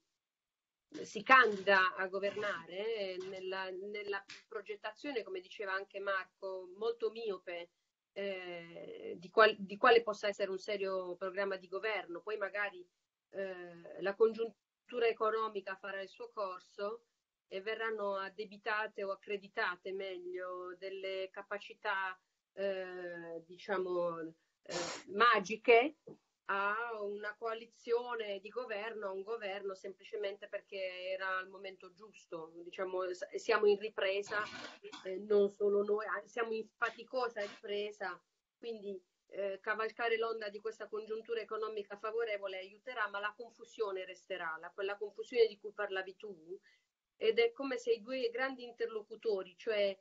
si candida a governare nella, nella, progettazione, come diceva anche Marco, molto miope eh, di, qual, di, quale possa essere un serio programma di governo. Poi magari eh, la congiuntura economica farà il suo corso e verranno addebitate o accreditate meglio delle capacità, eh, diciamo, eh, magiche a una coalizione di governo, a un governo semplicemente perché era il momento giusto. Diciamo, siamo in ripresa, eh, non solo noi, siamo in faticosa ripresa, quindi eh, cavalcare l'onda di questa congiuntura economica favorevole aiuterà, ma la confusione resterà, la, quella confusione di cui parlavi tu, ed è come se i due grandi interlocutori, cioè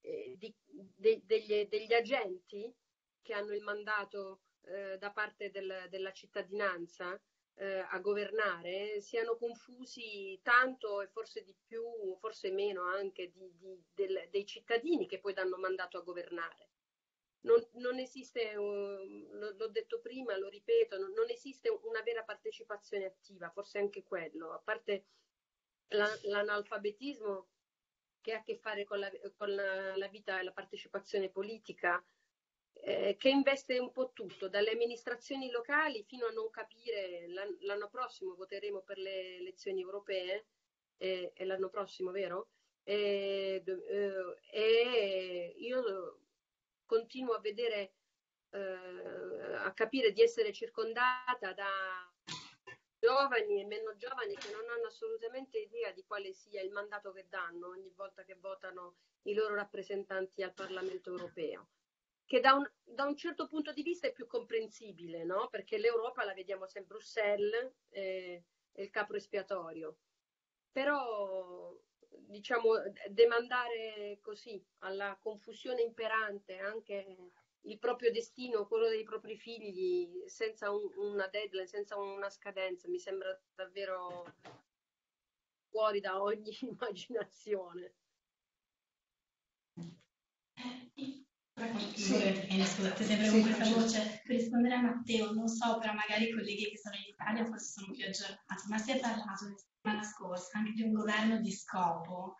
eh, di, de, degli, degli agenti che hanno il mandato eh, da parte del, della cittadinanza eh, a governare siano confusi tanto e forse di più, forse meno anche di, di, del, dei cittadini che poi danno mandato a governare. Non, non esiste, l'ho detto prima, lo ripeto, non, esiste una vera partecipazione attiva, forse anche quello, a parte l'analfabetismo che ha a che fare con la, con la, la vita e la partecipazione politica, eh, che investe un po' tutto, dalle amministrazioni locali fino a non capire, l'anno prossimo voteremo per le elezioni europee, eh, è l'anno prossimo, vero? E, eh, io continuo a vedere, eh, a capire di essere circondata da giovani e meno giovani che non hanno assolutamente idea di quale sia il mandato che danno ogni volta che votano i loro rappresentanti al Parlamento europeo che da un, da un, certo punto di vista è più comprensibile, no? perché l'Europa la vediamo sempre Bruxelles, eh, è il capo espiatorio. Però, diciamo, demandare così alla confusione imperante anche il proprio destino, quello dei propri figli, senza un, una deadline, senza una scadenza, mi sembra davvero fuori da ogni <laughs> immaginazione. Sì. Bene, scusate, sempre sì, con questa voce per rispondere a Matteo, non so, però magari i colleghi che sono in Italia forse sono più aggiornati, ma si è parlato la settimana scorsa anche di un governo di scopo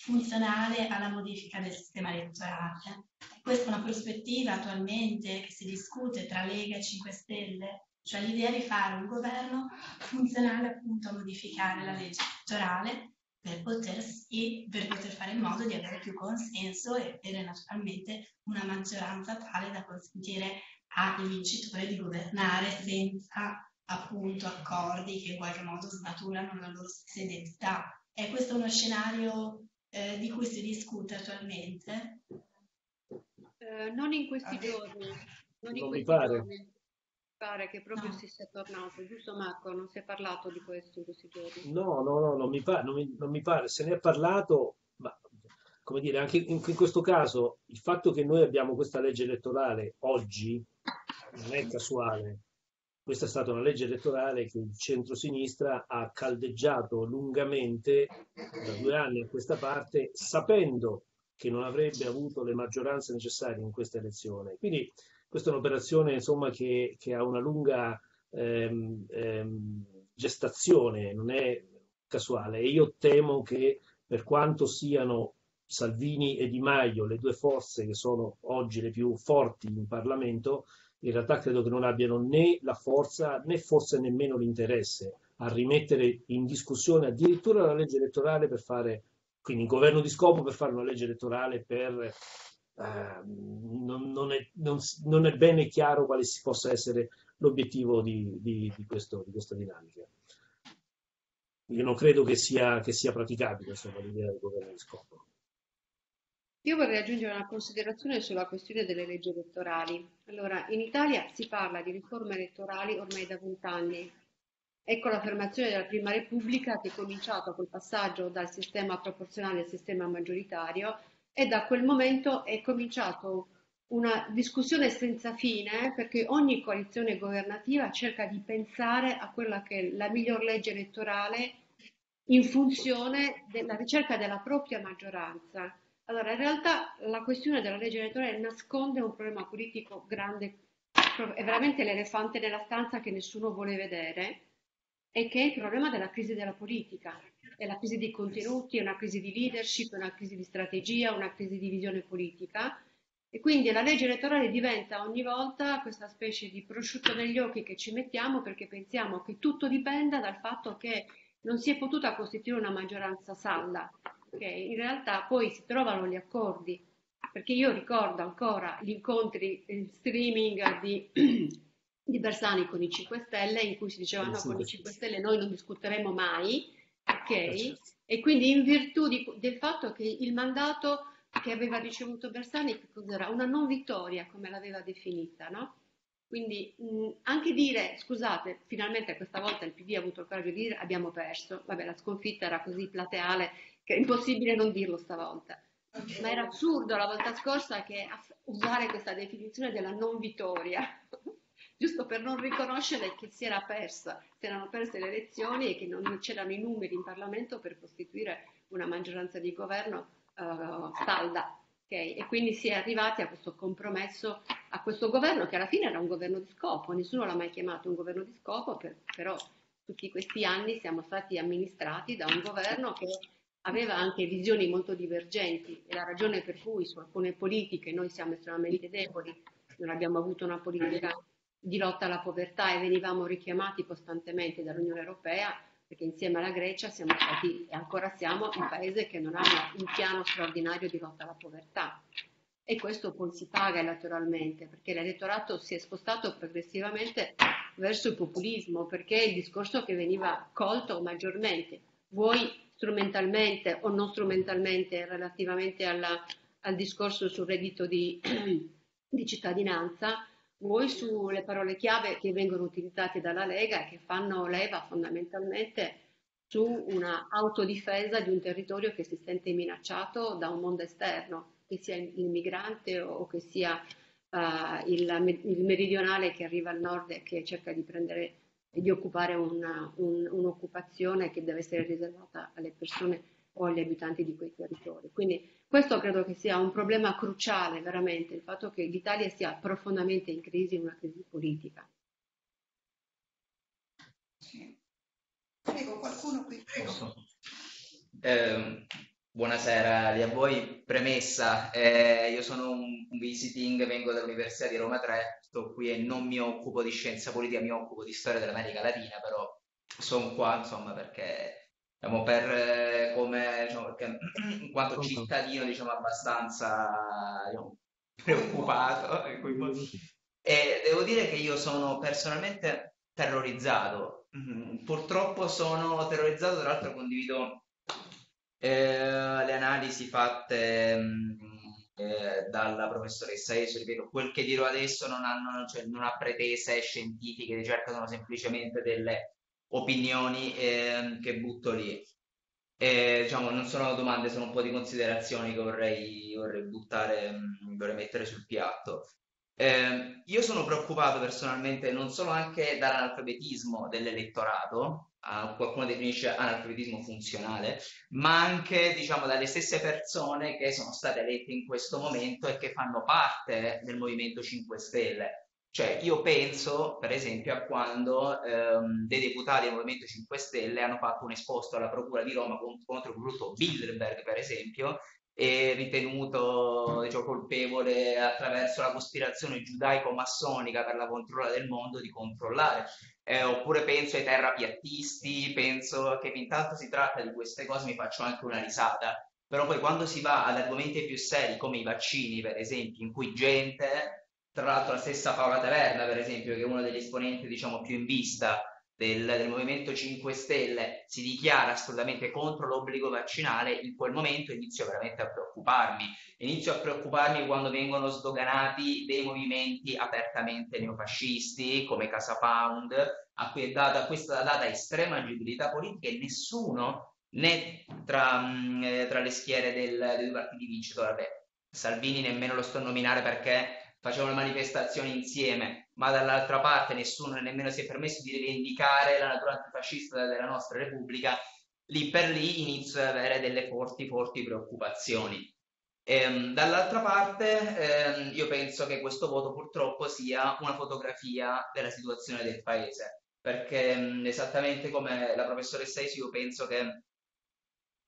funzionale alla modifica del sistema elettorale. Questa è una prospettiva attualmente che si discute tra Lega e 5 Stelle, cioè l'idea di fare un governo funzionale appunto a modificare la legge elettorale per poter, sì, per poter fare in modo di avere più consenso e avere naturalmente una maggioranza tale da consentire ai vincitori di governare senza appunto accordi che in qualche modo snaturano la loro stessa identità. È questo uno scenario eh, di cui si discute attualmente? Eh, non in questi giorni. Non, in non questi mi pare. Giorni pare che proprio no. si sia tornato, giusto Marco? Non si è parlato di questo in questi giorni? No, no, no, non mi, pare, non mi, non mi pare. Se ne è parlato, ma come dire, anche in, in, questo caso il fatto che noi abbiamo questa legge elettorale oggi non è casuale. Questa è stata una legge elettorale che il centro-sinistra ha caldeggiato lungamente da due anni a questa parte, sapendo che non avrebbe avuto le maggioranze necessarie in questa elezione. Quindi questa è un'operazione insomma, che, che, ha una lunga ehm, ehm, gestazione, non è casuale. E io temo che per quanto siano Salvini e Di Maio le due forze che sono oggi le più forti in Parlamento, in realtà credo che non abbiano né la forza né forse nemmeno l'interesse a rimettere in discussione addirittura la legge elettorale per fare, quindi il governo di scopo per fare una legge elettorale per Ehm, non, non, è, non, non, è, bene chiaro quale si possa essere l'obiettivo di, di, di, questo, di questa dinamica. Io non credo che sia, che sia praticabile insomma, l'idea del governo di scopo. Io vorrei aggiungere una considerazione sulla questione delle leggi elettorali. Allora, in Italia si parla di riforme elettorali ormai da vent'anni. Ecco l'affermazione della Prima Repubblica che è cominciato col passaggio dal sistema proporzionale al sistema maggioritario e da quel momento è cominciato una discussione senza fine perché ogni coalizione governativa cerca di pensare a quella che è la miglior legge elettorale in funzione della ricerca della propria maggioranza. Allora, in realtà la questione della legge elettorale nasconde un problema politico grande, è veramente l'elefante nella stanza che nessuno vuole vedere, e che è il problema della crisi della politica è la crisi di contenuti, è una crisi di leadership, è una crisi di strategia, una crisi di visione politica. E quindi la legge elettorale diventa ogni volta questa specie di prosciutto negli occhi che ci mettiamo perché pensiamo che tutto dipenda dal fatto che non si è potuta costituire una maggioranza salda, che in realtà poi si trovano gli accordi, perché io ricordo ancora gli incontri in streaming di, <clears throat> di Bersani con i 5 Stelle in cui si diceva no, con i 5 Stelle noi non discuteremo mai, ok? E quindi in virtù di, del fatto che il mandato che aveva ricevuto Bersani, che cos'era? Una non vittoria, come l'aveva definita, no? Quindi mh, anche dire, scusate, finalmente questa volta il PD ha avuto il coraggio di dire abbiamo perso, vabbè la sconfitta era così plateale che è impossibile non dirlo stavolta. Ma era assurdo la volta scorsa che usare questa definizione della non vittoria giusto per non riconoscere che si era persa, si erano perse le elezioni e che non c'erano i numeri in Parlamento per costituire una maggioranza di governo uh, salda. Okay? E quindi si è arrivati a questo compromesso, a questo governo che alla fine era un governo di scopo, nessuno l'ha mai chiamato un governo di scopo, per, però tutti questi anni siamo stati amministrati da un governo che aveva anche visioni molto divergenti e la ragione per cui su alcune politiche noi siamo estremamente deboli non abbiamo avuto una politica di lotta alla povertà e venivamo richiamati costantemente dall'Unione Europea perché insieme alla Grecia siamo stati e ancora siamo il paese che non ha un piano straordinario di lotta alla povertà. E questo poi si paga naturalmente perché l'elettorato si è spostato progressivamente verso il populismo perché è il discorso che veniva colto maggiormente, vuoi strumentalmente o non strumentalmente relativamente alla, al discorso sul reddito di, <clears throat> di cittadinanza, vuoi sulle parole chiave che vengono utilizzate dalla Lega e che fanno leva fondamentalmente su una autodifesa di un territorio che si sente minacciato da un mondo esterno, che sia il migrante o che sia uh, il, il, meridionale che arriva al nord e che cerca di prendere e di occupare una, un, un'occupazione che deve essere riservata alle persone o agli abitanti di quei territori. Quindi questo credo che sia un problema cruciale, veramente, il fatto che l'Italia sia profondamente in crisi, una crisi politica. Prego, qualcuno qui, prego. Eh, buonasera a voi. Premessa, eh, io sono un, un visiting, vengo dall'Università di Roma 3, sto qui e non mi occupo di scienza politica, mi occupo di storia dell'America Latina, però sono qua, insomma, perché diciamo, per eh, come, diciamo, perché, in <clears throat> quanto cittadino, diciamo, abbastanza diciamo, <laughs> preoccupato. <laughs> E devo dire che io sono personalmente terrorizzato. Mm, purtroppo sono terrorizzato, tra l'altro condivido eh, le analisi fatte mm, eh, dalla professoressa Eso, ripeto, quel che dirò adesso non, hanno, cioè, non ha pretese scientifiche, di sono semplicemente delle opinioni eh, che butto lì. E, diciamo, non sono domande, sono un po' di considerazioni che vorrei, vorrei buttare, vorrei mettere sul piatto. Eh, io sono preoccupato personalmente non solo anche dall'analfabetismo dell'elettorato, uh, qualcuno definisce analfabetismo funzionale, ma anche diciamo, dalle stesse persone che sono state elette in questo momento e che fanno parte del Movimento 5 Stelle. Cioè, io penso, per esempio, a quando ehm, dei deputati del Movimento 5 Stelle hanno fatto un esposto alla Procura di Roma contro il brutto Bilderberg, per esempio, e ritenuto diciamo, colpevole attraverso la cospirazione giudaico-massonica per la controlla del mondo di controllare. Eh, oppure penso ai terrapiattisti, penso che fin tanto si tratta di queste cose mi faccio anche una risata. Però poi quando si va ad argomenti più seri come i vaccini, per esempio, in cui gente tra l'altro la stessa Paola Taverna, per esempio, che è uno degli esponenti diciamo, più in vista del, del, Movimento 5 Stelle, si dichiara assolutamente contro l'obbligo vaccinale, in quel momento inizio veramente a preoccuparmi. Inizio a preoccuparmi quando vengono sdoganati dei movimenti apertamente neofascisti, come Casa Pound, a cui è data questa data estrema agibilità politica e nessuno, né tra, eh, tra le schiere del, dei due partiti vincitori, Salvini nemmeno lo sto a nominare perché facevano manifestazioni insieme, ma dall'altra parte nessuno nemmeno si è permesso di rivendicare la natura antifascista della nostra Repubblica, lì per lì inizio ad avere delle forti, forti preoccupazioni. Ehm, dall'altra parte, ehm, io penso che questo voto purtroppo sia una fotografia della situazione del paese, perché ehm, esattamente come la professoressa Esi, io penso che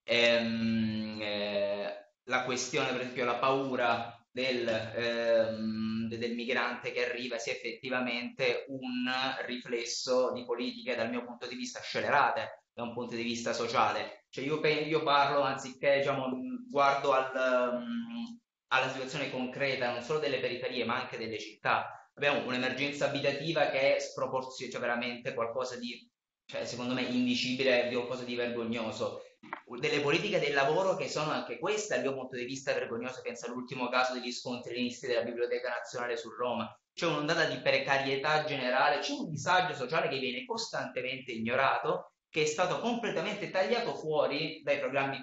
ehm, eh, la questione, per esempio, la paura del, ehm, del, migrante che arriva sia effettivamente un riflesso di politiche dal mio punto di vista scelerate da un punto di vista sociale. Cioè io, io parlo, anziché diciamo, guardo al, um, alla situazione concreta non solo delle periferie ma anche delle città. Abbiamo un'emergenza abitativa che è sproporzionata, cioè veramente qualcosa di, cioè, secondo me, indicibile, di qualcosa di vergognoso delle politiche del lavoro che sono anche queste, dal mio punto di vista, vergognose. Penso all'ultimo caso degli scontri linisti della Biblioteca Nazionale su Roma. C'è un'ondata di precarietà generale, c'è un disagio sociale che viene costantemente ignorato, che è stato completamente tagliato fuori dai programmi,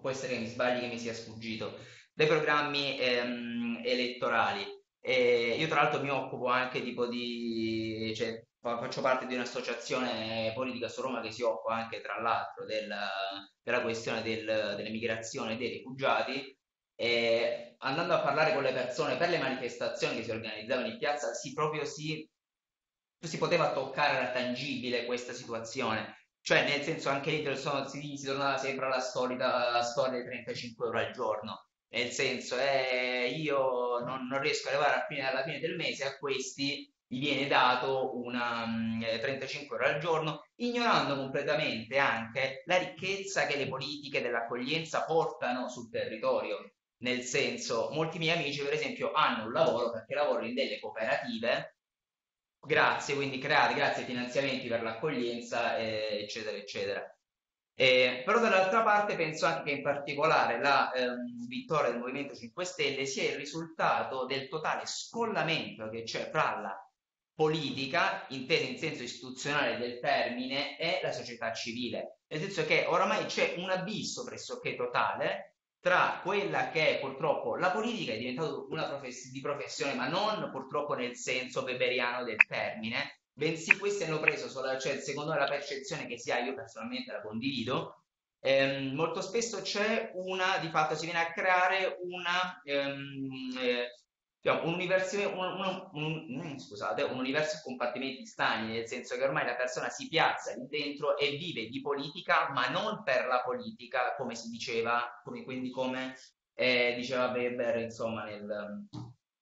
può essere che mi sbagli, che mi sia sfuggito, dai programmi ehm, elettorali. E io tra l'altro mi occupo anche tipo di, cioè, faccio parte di un'associazione politica su Roma che si occupa anche tra l'altro della, della questione del, dell'emigrazione dei rifugiati. E andando a parlare con le persone per le manifestazioni che si organizzavano in piazza si proprio si, si poteva toccare era tangibile questa situazione. Cioè nel senso anche lì si, si tornava sempre alla solita storia dei 35 euro al giorno. Nel senso eh, io non, non, riesco ad arrivare alla fine, alla fine del mese, a questi gli viene dato una mh, mm, 35 ore al giorno, ignorando completamente anche la ricchezza che le politiche dell'accoglienza portano sul territorio. Nel senso, molti miei amici, per esempio, hanno un lavoro perché lavorano in delle cooperative, grazie, quindi create grazie ai finanziamenti per l'accoglienza, eh, eccetera, eccetera. Eh, però dall'altra parte penso anche che in particolare la ehm, vittoria del Movimento 5 Stelle sia il risultato del totale scollamento che c'è fra la politica, intesa in senso istituzionale del termine, e la società civile. Nel senso che oramai c'è un abisso pressoché totale tra quella che è purtroppo la politica è diventata una profess- di professione, ma non purtroppo nel senso weberiano del termine, bensì questi hanno preso, solo, cioè secondo me la percezione che si ha, io personalmente la condivido, ehm, molto spesso c'è una, di fatto si viene a creare una, ehm, eh, diciamo, un, universo, un, un, scusate, un universo a compartimenti stagni, nel senso che ormai la persona si piazza lì dentro e vive di politica, ma non per la politica, come si diceva, come, quindi come eh, diceva Weber, insomma, nel,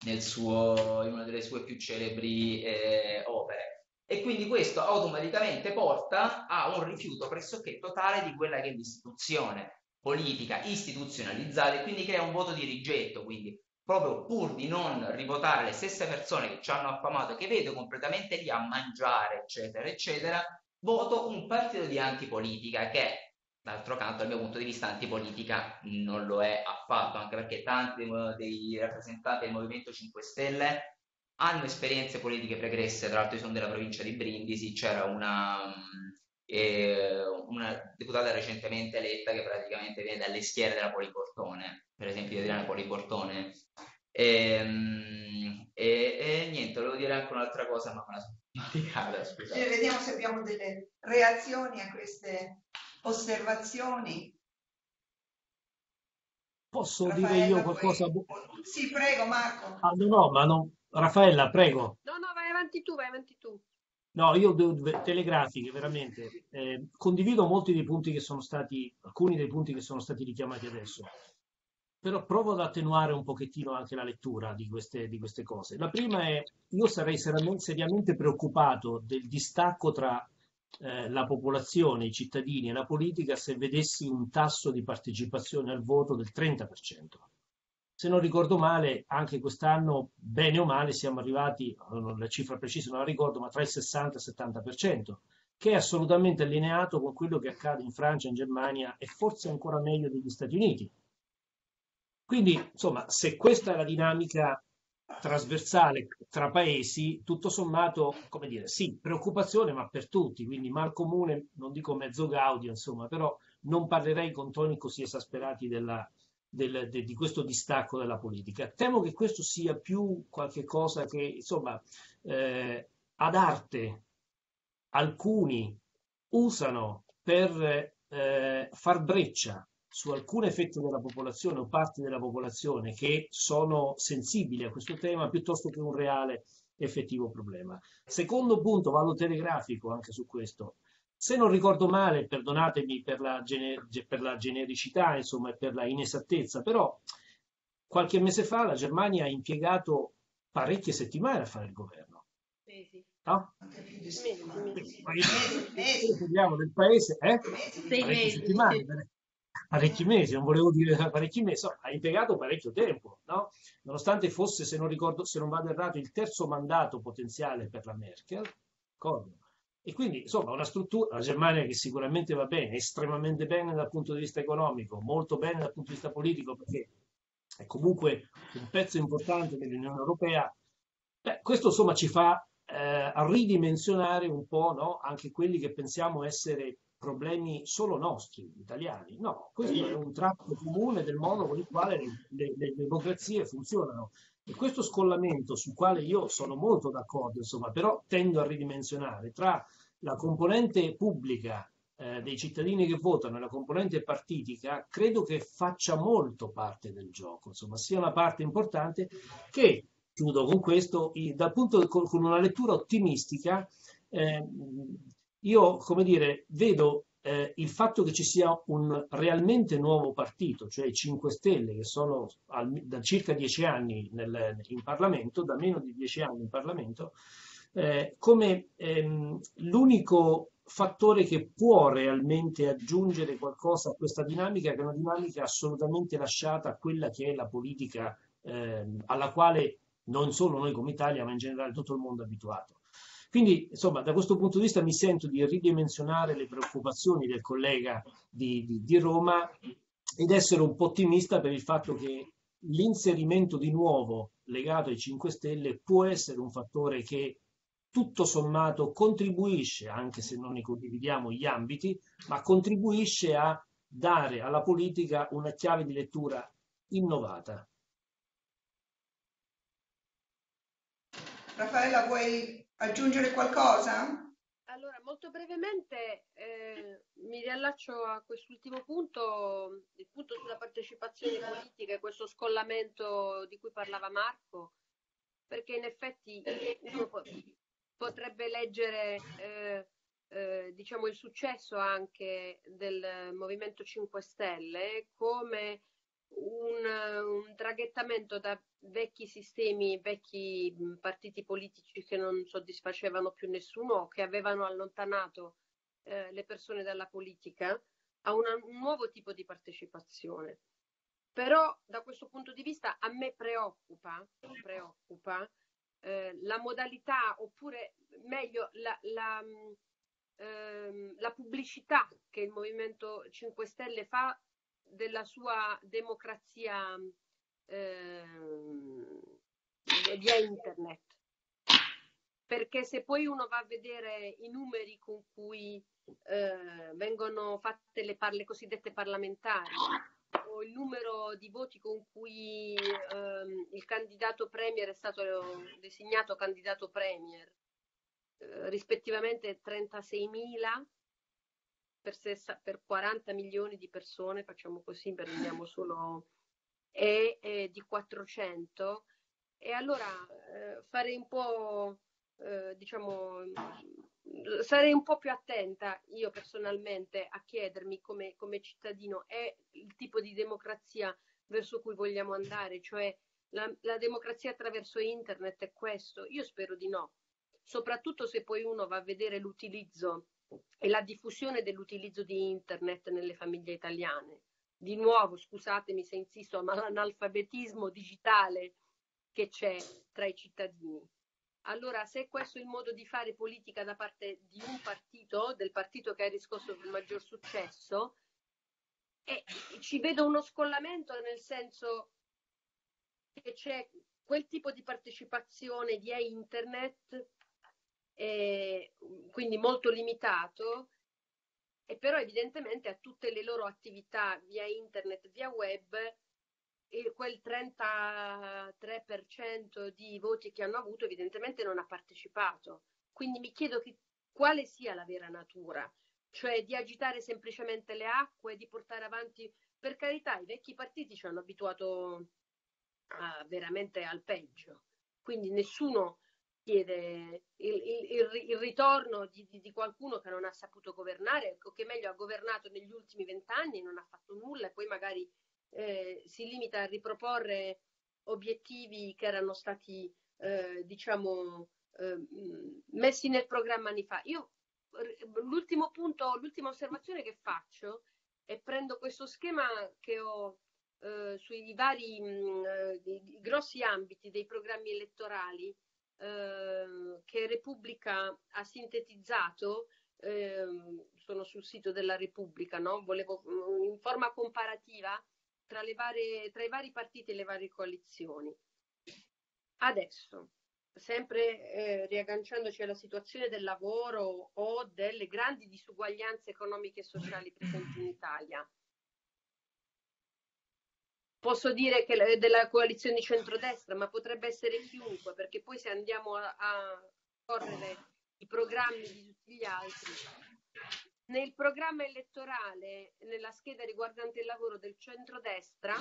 nel suo, in una delle sue più celebri eh, opere. E quindi questo automaticamente porta a un rifiuto pressoché totale di quella che è l'istituzione politica istituzionalizzata e quindi crea un voto di rigetto, quindi proprio pur di non rivotare le stesse persone che ci hanno affamato, che vedo completamente lì a mangiare, eccetera, eccetera, voto un partito di antipolitica che d'altro canto dal mio punto di vista antipolitica non lo è affatto, anche perché tanti dei rappresentanti del Movimento 5 Stelle hanno esperienze politiche pregresse, tra l'altro io sono della provincia di Brindisi, c'era una, eh, una deputata recentemente eletta che praticamente viene dalle schiere della Poliportone, per esempio di Adriana Poliportone. E, ehm, e, e, niente, volevo dire anche un'altra cosa, ma me la dimenticata, scusate. Vediamo se abbiamo delle reazioni a queste osservazioni. Posso Raffaella, dire io qualcosa? Poi... Sì, prego Marco. Ah, no, no, ma non, Raffaella, prego. No, no, vai avanti tu, vai avanti tu. No, io telegrafiche, veramente. Eh, condivido molti dei punti che sono stati, alcuni dei punti che sono stati richiamati adesso, però provo ad attenuare un pochettino anche la lettura di queste, di queste cose. La prima è, io sarei seriamente preoccupato del distacco tra eh, la popolazione, i cittadini e la politica se vedessi un tasso di partecipazione al voto del 30% se non ricordo male, anche quest'anno, bene o male, siamo arrivati, la cifra precisa non la ricordo, ma tra il 60 e il 70%, che è assolutamente allineato con quello che accade in Francia, in Germania e forse ancora meglio negli Stati Uniti. Quindi, insomma, se questa è la dinamica trasversale tra paesi, tutto sommato, come dire, sì, preoccupazione, ma per tutti, quindi mal comune, non dico mezzo gaudio, insomma, però non parlerei con toni così esasperati della, del, de, di questo distacco dalla politica. Temo che questo sia più qualche cosa che, insomma, eh, ad arte alcuni usano per eh, far breccia su alcune fette della popolazione o parti della popolazione che sono sensibili a questo tema piuttosto che un reale effettivo problema. Secondo punto, vado telegrafico anche su questo. Se non ricordo male, perdonatemi per la, gener- per la genericità insomma, e per la inesattezza, però qualche mese fa la Germania ha impiegato parecchie settimane a fare il governo. Mesi. No? Parliamo del paese, eh? Sei mesi. Settimane, parecchi mesi, non volevo dire <laughs> parecchi mesi, no, ha impiegato parecchio tempo, no? nonostante fosse, se non ricordo, se non vado errato, il terzo mandato potenziale per la Merkel, d'accordo? E quindi, insomma, una struttura, la Germania che sicuramente va bene, estremamente bene dal punto di vista economico, molto bene dal punto di vista politico, perché è comunque un pezzo importante dell'Unione Europea, beh, questo insomma ci fa eh, ridimensionare un po' no? anche quelli che pensiamo essere problemi solo nostri, italiani. No, questo è un tratto comune del modo con il quale le, le, le democrazie funzionano. E questo scollamento sul quale io sono molto d'accordo, insomma, però tendo a ridimensionare tra la componente pubblica eh, dei cittadini che votano e la componente partitica, credo che faccia molto parte del gioco, insomma, sia una parte importante che, chiudo con questo, dal punto con una lettura ottimistica, eh, io, come dire, vedo eh, il fatto che ci sia un realmente nuovo partito, cioè i 5 Stelle, che sono al, da circa dieci anni nel, in Parlamento, da meno di dieci anni in Parlamento, eh, come ehm, l'unico fattore che può realmente aggiungere qualcosa a questa dinamica, che è una dinamica assolutamente lasciata a quella che è la politica ehm, alla quale non solo noi come Italia, ma in generale tutto il mondo è abituato. Quindi, insomma, da questo punto di vista mi sento di ridimensionare le preoccupazioni del collega di, di, di Roma ed essere un po' ottimista per il fatto che l'inserimento di nuovo legato ai 5 Stelle può essere un fattore che tutto sommato contribuisce, anche se non ne condividiamo gli ambiti, ma contribuisce a dare alla politica una chiave di lettura innovata. Raffaella, vuoi aggiungere qualcosa? Allora, molto brevemente eh, mi riallaccio a quest'ultimo punto, il punto sulla partecipazione politica e questo scollamento di cui parlava Marco, perché in effetti uno potrebbe leggere eh, eh, diciamo il successo anche del Movimento 5 Stelle come un, un traghettamento da vecchi sistemi, vecchi partiti politici che non soddisfacevano più nessuno, che avevano allontanato eh, le persone dalla politica, a una, un nuovo tipo di partecipazione. Però da questo punto di vista a me preoccupa, preoccupa eh, la modalità, oppure meglio la, la, ehm, la pubblicità che il Movimento 5 Stelle fa della sua democrazia eh, via internet. Perché se poi uno va a vedere i numeri con cui eh, vengono fatte le, par- le cosiddette parlamentari o il numero di voti con cui ehm, il candidato premier è stato designato candidato premier, eh, rispettivamente 36.000 per, sessa, per 40 milioni di persone, facciamo così, prendiamo <laughs> solo, e, e di 400. E allora eh, farei un po', eh, diciamo, sarei un po' più attenta io personalmente a chiedermi come, come cittadino è il tipo di democrazia verso cui vogliamo andare, cioè la, la democrazia attraverso internet è questo? Io spero di no, soprattutto se poi uno va a vedere l'utilizzo e la diffusione dell'utilizzo di internet nelle famiglie italiane. Di nuovo, scusatemi se insisto, ma l'analfabetismo digitale che c'è tra i cittadini. Allora, se questo è il modo di fare politica da parte di un partito, del partito che ha riscosso il maggior successo, e ci vedo uno scollamento nel senso che c'è quel tipo di partecipazione via internet eh, quindi molto limitato, e però evidentemente a tutte le loro attività via internet, via web, e quel 33% di voti che hanno avuto evidentemente non ha partecipato. Quindi mi chiedo che, quale sia la vera natura, cioè di agitare semplicemente le acque, di portare avanti, per carità, i vecchi partiti ci hanno abituato a, veramente al peggio, quindi nessuno chiede il, il, il ritorno di, di, di, qualcuno che non ha saputo governare o che meglio ha governato negli ultimi vent'anni e non ha fatto nulla e poi magari eh, si limita a riproporre obiettivi che erano stati eh, diciamo eh, messi nel programma anni fa. Io l'ultimo punto, l'ultima osservazione che faccio e prendo questo schema che ho eh, sui vari mh, eh, grossi ambiti dei programmi elettorali Ehm, che Repubblica ha sintetizzato, eh, sono sul sito della Repubblica, no? Volevo mm, in forma comparativa tra, varie, tra i vari partiti e le varie coalizioni. Adesso, sempre eh, riagganciandoci alla situazione del lavoro o delle grandi disuguaglianze economiche e sociali presenti in Italia, posso dire che della coalizione di centrodestra, ma potrebbe essere chiunque, perché poi se andiamo a, a correre i programmi di tutti gli altri, nel programma elettorale, nella scheda riguardante il lavoro del centrodestra,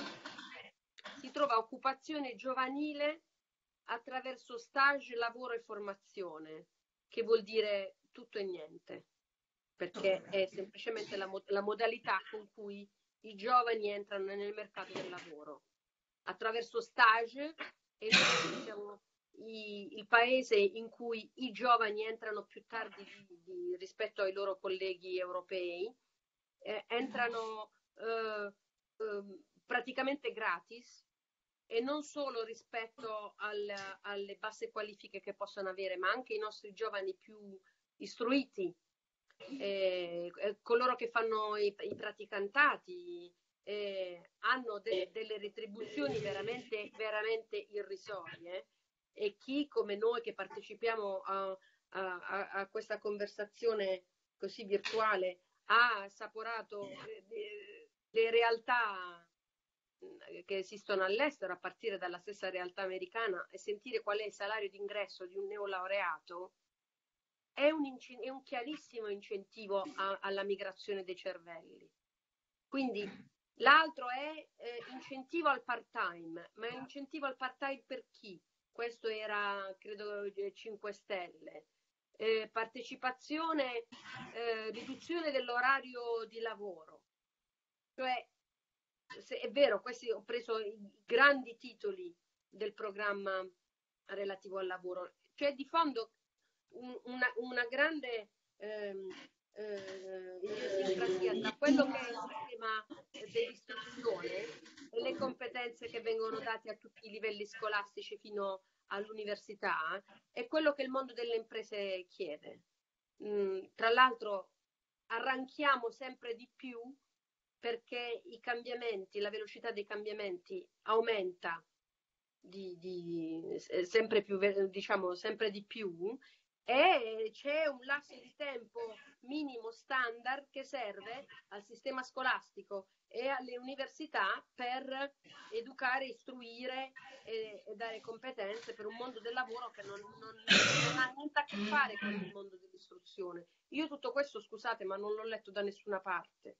si trova occupazione giovanile attraverso stage, lavoro e formazione, che vuol dire tutto e niente. perché è semplicemente la, la modalità con cui i giovani entrano nel mercato del lavoro. Attraverso stage e noi siamo i, il paese in cui i giovani entrano più tardi di, di, rispetto ai loro colleghi europei, eh, entrano eh, eh, praticamente gratis e non solo rispetto al, alle basse qualifiche che possono avere, ma anche i nostri giovani più istruiti, eh, eh, coloro che fanno i, i praticantati, eh, hanno de, delle retribuzioni veramente, veramente irrisorie. E chi come noi che partecipiamo a, a, a questa conversazione così virtuale ha assaporato le, le realtà che esistono all'estero a partire dalla stessa realtà americana e sentire qual è il salario d'ingresso di un neolaureato è un, è un chiarissimo incentivo a, alla migrazione dei cervelli. Quindi l'altro è eh, incentivo al part-time, ma è incentivo al part-time per chi? Questo era, credo, 5 Stelle. Eh, partecipazione, eh, riduzione dell'orario di lavoro. Cioè, è vero, questi ho preso i grandi titoli del programma relativo al lavoro, cioè di fondo un, una, una, grande ehm, eh, idiosincrasia tra quello che è il sistema dell'istruzione e le competenze che vengono date a tutti i livelli scolastici fino all'università e quello che il mondo delle imprese chiede. Mm, tra l'altro arranchiamo sempre di più perché i cambiamenti, la velocità dei cambiamenti aumenta di, di, sempre, più, diciamo, sempre di più e c'è un lasso di tempo minimo standard che serve al sistema scolastico e alle università per educare, istruire e, e dare competenze per un mondo del lavoro che non, non, non ha niente a che fare con il mondo dell'istruzione. Io tutto questo, scusate, ma non l'ho letto da nessuna parte.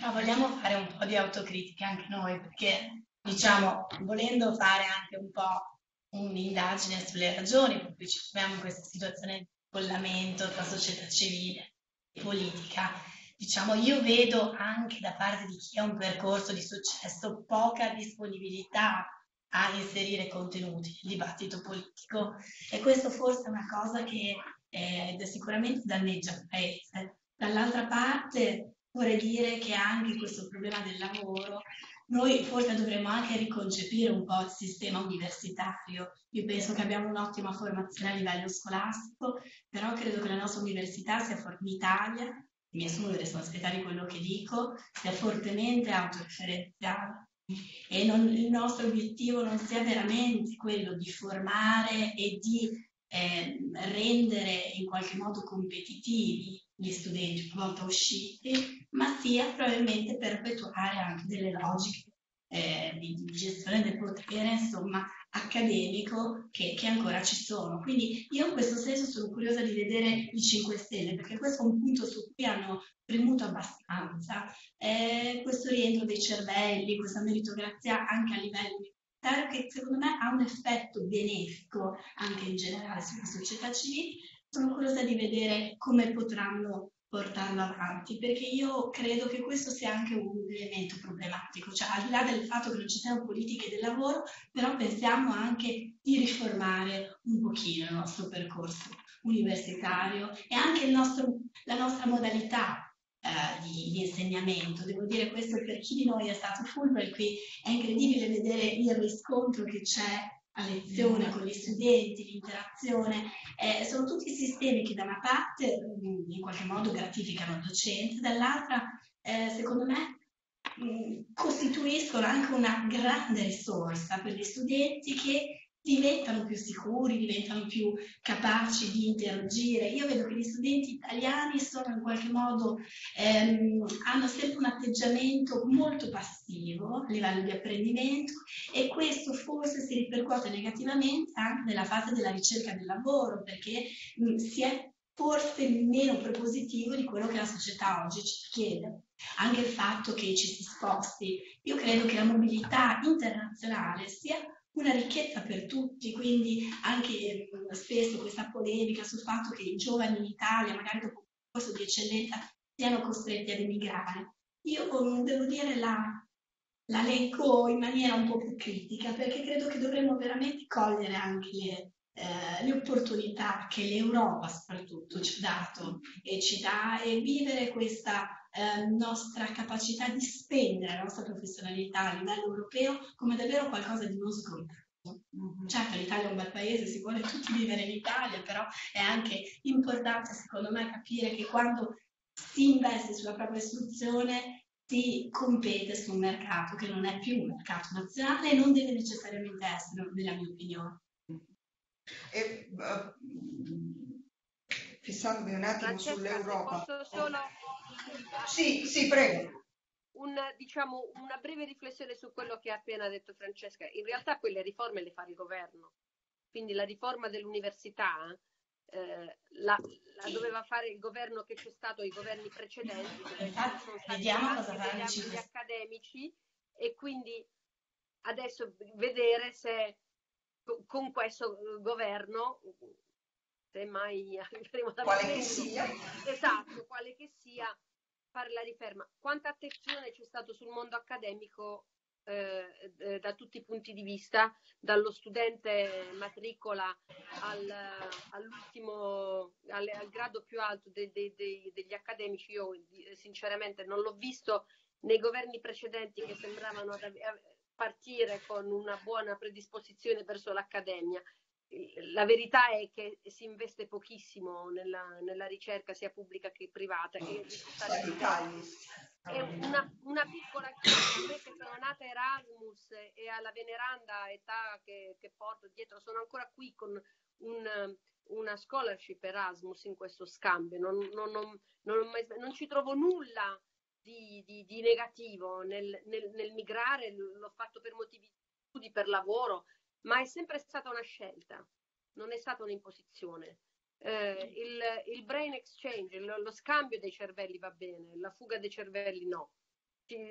Ma vogliamo fare un po' di autocritica anche noi, perché diciamo, volendo fare anche un po' un'indagine sulle ragioni per cui ci troviamo in questa situazione di collamento tra società civile e politica, diciamo, io vedo anche da parte di chi ha un percorso di successo poca disponibilità a inserire contenuti nel dibattito politico e questo forse è una cosa che eh, sicuramente danneggia il paese. Dall'altra parte vorrei dire che anche questo problema del lavoro noi forse dovremmo anche riconcepire un po' il sistema universitario. Io penso che abbiamo un'ottima formazione a livello scolastico, però credo che la nostra università sia in Italia, mi assumo di responsabilità di quello che dico, sia fortemente autoreferenziale e non, il nostro obiettivo non sia veramente quello di formare e di eh, rendere in qualche modo competitivi gli studenti una volta usciti, ma sia probabilmente perpetuare anche delle logiche eh, di, gestione del potere, insomma, accademico che, che, ancora ci sono. Quindi io in questo senso sono curiosa di vedere i 5 Stelle, perché questo è un punto su cui hanno premuto abbastanza. Eh, questo rientro dei cervelli, questa meritocrazia anche a livello universitario, che secondo me ha un effetto benefico anche in generale sulla società civile, sono curiosa di vedere come potranno portarlo avanti, perché io credo che questo sia anche un elemento problematico, cioè al di là del fatto che non ci siano politiche del lavoro, però pensiamo anche di riformare un pochino il nostro percorso universitario e anche nostro, la nostra modalità eh, di, di, insegnamento. Devo dire questo per chi di noi è stato Fulbright, qui è incredibile vedere il riscontro che c'è a lezione con gli studenti, l'interazione, eh, sono tutti sistemi che da una parte mm, in qualche modo gratificano il docente, dall'altra eh, secondo me mm, costituiscono anche una grande risorsa per gli studenti che diventano più sicuri, diventano più capaci di interagire. Io vedo che gli studenti italiani sono in qualche modo, ehm, hanno sempre un atteggiamento molto passivo a livello di apprendimento e questo forse si ripercuote negativamente anche nella fase della ricerca del lavoro perché mh, si è forse meno propositivo di quello che la società oggi ci chiede. Anche il fatto che ci si sposti. Io credo che la mobilità internazionale sia una ricchezza per tutti, quindi anche spesso questa polemica sul fatto che i giovani in Italia, magari dopo un corso di eccellenza, siano costretti ad emigrare. Io devo dire la, la leggo in maniera un po' più critica perché credo che dovremmo veramente cogliere anche le, eh, le opportunità che l'Europa soprattutto ci ha dato e ci dà e vivere questa eh, nostra capacità di spendere la nostra professionalità a livello europeo come davvero qualcosa di non scontato. Mm-hmm. Certo, l'Italia è un bel paese, si vuole tutti vivere in Italia, però è anche importante secondo me capire che quando si investe sulla propria istruzione si compete su un mercato che non è più un mercato nazionale e non deve necessariamente essere, nella mia opinione. E, uh, fissandomi un attimo Francesca, sull'Europa. Posso solo... Sì, sì, prego. Un, diciamo, una breve riflessione su quello che ha appena detto Francesca. In realtà quelle riforme le fa il governo. Quindi la riforma dell'università eh, la, la, doveva fare il governo che c'è stato, i governi precedenti, dove Infatti, sono stati vediamo cosa fare gli accademici e quindi adesso vedere se con questo governo, se mai arriveremo <laughs> da quale che sia, esatto, quale che sia, fare la riferma. Quanta attenzione c'è stato sul mondo accademico eh, eh, da tutti i punti di vista, dallo studente matricola al, all'ultimo, al, al, grado più alto de, de, de, degli accademici. Io sinceramente non l'ho visto nei governi precedenti che sembravano partire con una buona predisposizione verso l'accademia. La verità è che si investe pochissimo nella, nella ricerca sia pubblica che privata. E è una, una piccola chiesa, me che sono nata Erasmus e alla veneranda età che, che porto dietro, sono ancora qui con un, una scholarship Erasmus in questo scambio, non, non, non, non ci trovo nulla di, di, di negativo nel, nel, nel, migrare, l'ho fatto per motivi di studi, per lavoro, ma è sempre stata una scelta, non è stata un'imposizione. Eh, il, il, brain exchange, lo, lo, scambio dei cervelli va bene, la fuga dei cervelli no.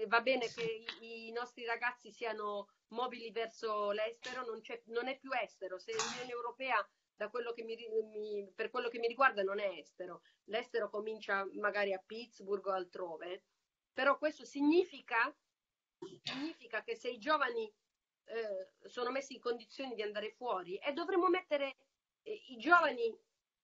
Va bene che i, i nostri ragazzi siano mobili verso l'estero, non, non è più estero. Se l'Unione Europea quello mi, mi, per quello che mi riguarda non è estero. L'estero comincia magari a Pittsburgh o altrove, però questo significa, significa che se i giovani eh, sono messi in condizioni di andare fuori e dovremmo mettere eh, i giovani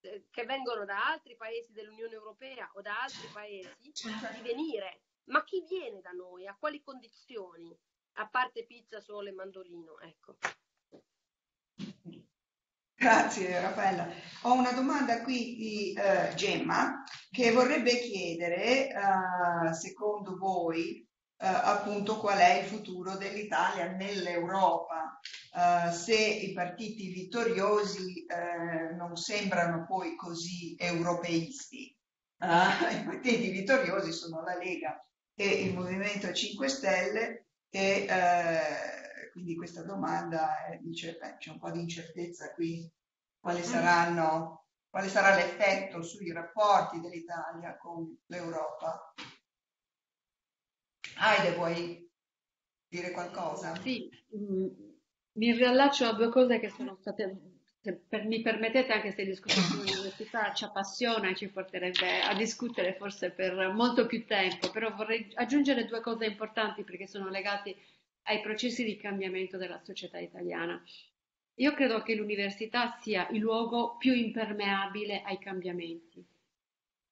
eh, che vengono da altri paesi dell'Unione Europea o da altri paesi di venire. Ma chi viene da noi? A quali condizioni? A parte pizza, sole e mandolino, ecco. Grazie Raffaella. Ho una domanda qui di uh, Gemma che vorrebbe chiedere, uh, secondo voi, uh, appunto qual è il futuro dell'Italia nell'Europa, se i partiti vittoriosi non sembrano poi così europeisti. <laughs> I partiti vittoriosi sono la Lega e il Movimento 5 Stelle e quindi questa domanda dice, beh, c'è un po' di incertezza qui, quali saranno, quale sarà l'effetto sui rapporti dell'Italia con l'Europa. Aide, vuoi dire qualcosa? Sì, mm, mi riallaccio a due cose che sono state, se per, mi permettete, anche se il discorso <coughs> sull'università ci appassiona e ci porterebbe a discutere forse per molto più tempo, però vorrei aggiungere due cose importanti perché sono legate ai processi di cambiamento della società italiana. Io credo che l'università sia il luogo più impermeabile ai cambiamenti.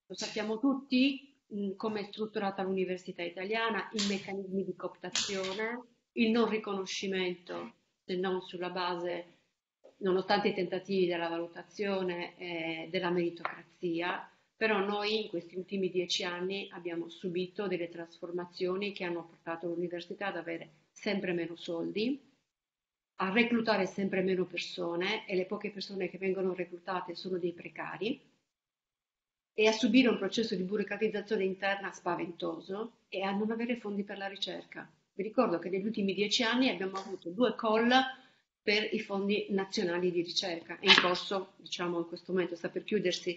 Lo sappiamo tutti come è strutturata l'università italiana, i meccanismi di cooptazione, il non riconoscimento se non sulla base, nonostante i tentativi della valutazione e della meritocrazia, però noi in questi ultimi dieci anni abbiamo subito delle trasformazioni che hanno portato l'università ad avere sempre meno soldi, a reclutare sempre meno persone e le poche persone che vengono reclutate sono dei precari e a subire un processo di burocratizzazione interna spaventoso e a non avere fondi per la ricerca. Vi ricordo che negli ultimi dieci anni abbiamo avuto due call per i fondi nazionali di ricerca. È in corso, diciamo in questo momento, sta per chiudersi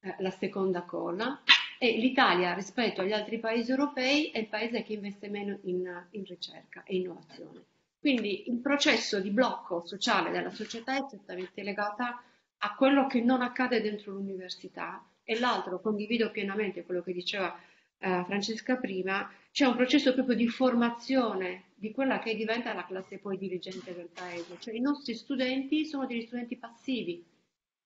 eh, la seconda call e l'Italia rispetto agli altri paesi europei è il paese che investe meno in, in ricerca e innovazione. Quindi il processo di blocco sociale della società è strettamente legata a quello che non accade dentro l'università e l'altro, condivido pienamente quello che diceva eh, Francesca prima, c'è un processo proprio di formazione di quella che diventa la classe poi dirigente del paese, cioè i nostri studenti sono degli studenti passivi,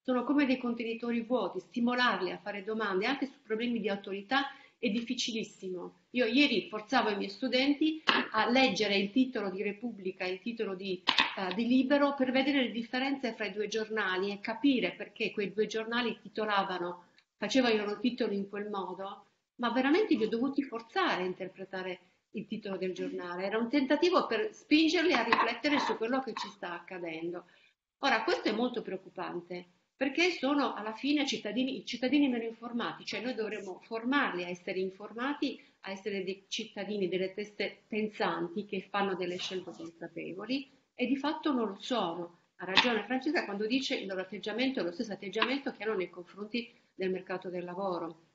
sono come dei contenitori vuoti, stimolarli a fare domande anche su problemi di autorità è difficilissimo. Io ieri forzavo i miei studenti a leggere il titolo di Repubblica e il titolo di, uh, di, Libero per vedere le differenze fra i due giornali e capire perché quei due giornali titolavano, facevano i loro titoli in quel modo, ma veramente li ho dovuti forzare a interpretare il titolo del giornale. Era un tentativo per spingerli a riflettere su quello che ci sta accadendo. Ora, questo è molto preoccupante perché sono alla fine cittadini, cittadini meno informati, cioè noi dovremmo formarli a essere informati, a essere dei cittadini, delle teste pensanti che fanno delle scelte consapevoli e di fatto non lo sono. Ha ragione Francesca quando dice il loro atteggiamento è lo stesso atteggiamento che hanno nei confronti del mercato del lavoro.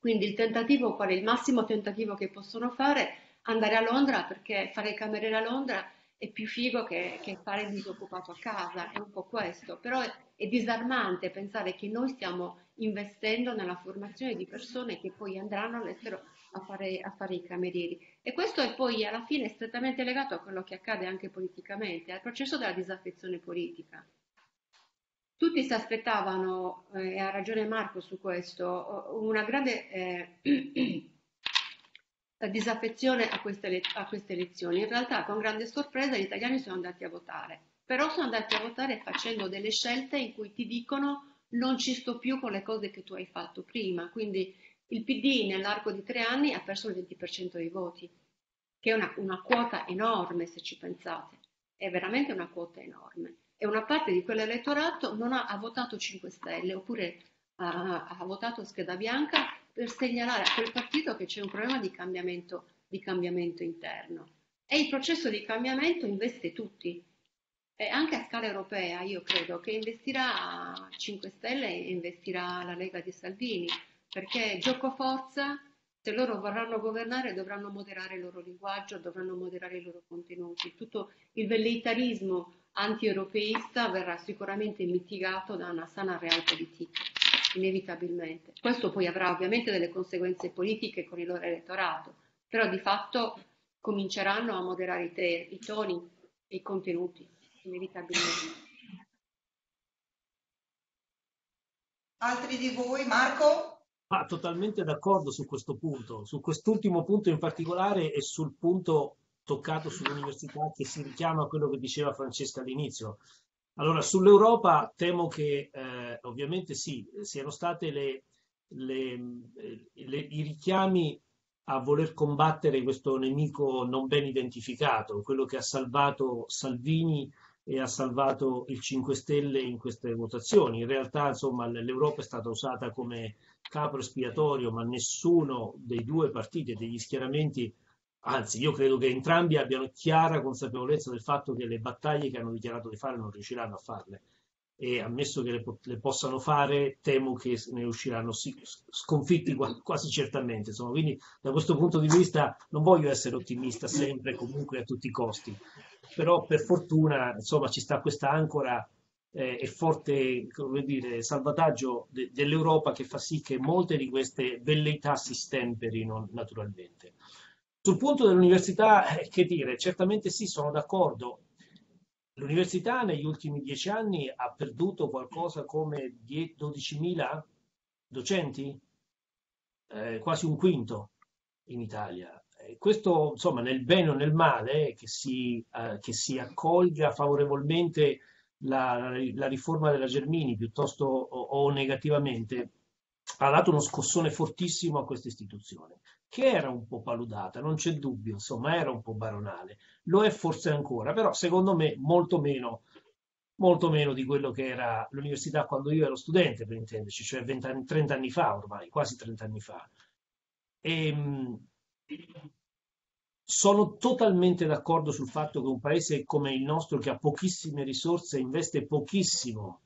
Quindi il tentativo, qual è il massimo tentativo che possono fare? Andare a Londra perché fare il cameriere a Londra è più figo che, che fare il disoccupato a casa, è un po' questo, però è, è disarmante pensare che noi stiamo investendo nella formazione di persone che poi andranno all'estero a fare, a fare, i camerieri. E questo è poi alla fine strettamente legato a quello che accade anche politicamente, al processo della disaffezione politica. Tutti si aspettavano, eh, e ha ragione Marco su questo, una grande eh, <clears throat> disaffezione a queste, a queste elezioni. In realtà, con grande sorpresa, gli italiani sono andati a votare, però sono andati a votare facendo delle scelte in cui ti dicono non ci sto più con le cose che tu hai fatto prima. Quindi il PD nell'arco di tre anni ha perso il 20% dei voti, che è una, una quota enorme se ci pensate, è veramente una quota enorme. E una parte di quell'elettorato non ha, ha votato 5 Stelle oppure ha, ha votato scheda bianca per segnalare a quel partito che c'è un problema di cambiamento, di cambiamento interno. E il processo di cambiamento investe tutti, e anche a scala europea, io credo che investirà 5 Stelle e investirà la Lega di Salvini, perché gioco forza, se loro vorranno governare dovranno moderare il loro linguaggio, dovranno moderare i loro contenuti. Tutto il velleitarismo anti-europeista verrà sicuramente mitigato da una sana realpolitik inevitabilmente. Questo poi avrà ovviamente delle conseguenze politiche con il loro elettorato, però di fatto cominceranno a moderare i, te, i toni e i contenuti, inevitabilmente. Altri di voi, Marco? Ah, totalmente d'accordo su questo punto, su quest'ultimo punto in particolare e sul punto toccato sull'università che si richiama a quello che diceva Francesca all'inizio. Allora, sull'Europa temo che eh, ovviamente sì, siano stati le, le, le, i richiami a voler combattere questo nemico non ben identificato, quello che ha salvato Salvini e ha salvato il 5 Stelle in queste votazioni. In realtà, insomma, l'Europa è stata usata come capro espiatorio, ma nessuno dei due partiti e degli schieramenti Anzi, io credo che entrambi abbiano chiara consapevolezza del fatto che le battaglie che hanno dichiarato di fare non riusciranno a farle e ammesso che le, le possano fare, temo che ne usciranno sconfitti quasi certamente. Insomma, quindi da questo punto di vista non voglio essere ottimista sempre, comunque a tutti i costi, però per fortuna insomma, ci sta questa ancora eh, e forte dire, salvataggio de- dell'Europa che fa sì che molte di queste velleità si stemperino naturalmente. Sul punto dell'università, eh, che dire, certamente sì, sono d'accordo. L'università negli ultimi dieci anni ha perduto qualcosa come 12.000 docenti, eh, quasi un quinto in Italia. E questo, insomma, nel bene o nel male, che si, eh, che si accolga favorevolmente la, la, riforma della Germini piuttosto o, o negativamente, ha dato uno scossone fortissimo a questa istituzione che era un po' paludata, non c'è dubbio, insomma, era un po' baronale. Lo è forse ancora, però secondo me molto meno, molto meno di quello che era l'università quando io ero studente, per intenderci, cioè 20 anni, 30 anni fa ormai, quasi 30 anni fa. E, ehm, sono totalmente d'accordo sul fatto che un paese come il nostro, che ha pochissime risorse, investe pochissimo,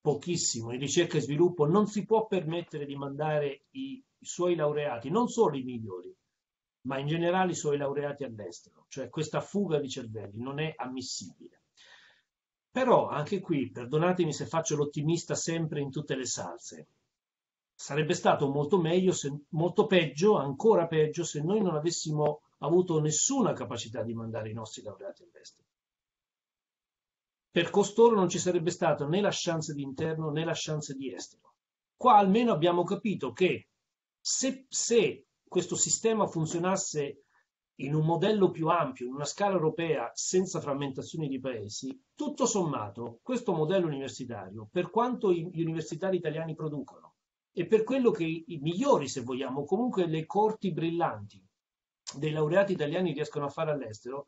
pochissimo in ricerca e sviluppo, non si può permettere di mandare i suoi laureati, non solo i migliori, ma in generale i suoi laureati all'estero, cioè questa fuga di cervelli non è ammissibile. Però anche qui, perdonatemi se faccio l'ottimista sempre in tutte le salse, sarebbe stato molto meglio, se, molto peggio, ancora peggio, se noi non avessimo avuto nessuna capacità di mandare i nostri laureati all'estero. Per costoro non ci sarebbe stata né la chance di interno né la chance di estero. Qua almeno abbiamo capito che se, se questo sistema funzionasse in un modello più ampio, in una scala europea, senza frammentazioni di paesi, tutto sommato, questo modello universitario, per quanto gli universitari italiani producono, e per quello che i migliori, se vogliamo, comunque le corti brillanti dei laureati italiani riescono a fare all'estero,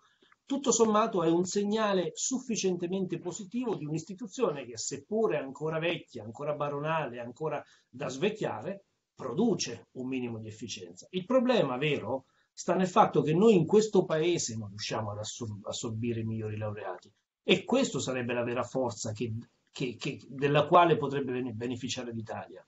tutto sommato è un segnale sufficientemente positivo di un'istituzione che, seppure ancora vecchia, ancora baronale, ancora da svecchiare, produce un minimo di efficienza. Il problema vero sta nel fatto che noi in questo paese non riusciamo ad assorbire i migliori laureati e questo sarebbe la vera forza che, che, che, della quale potrebbe beneficiare l'Italia.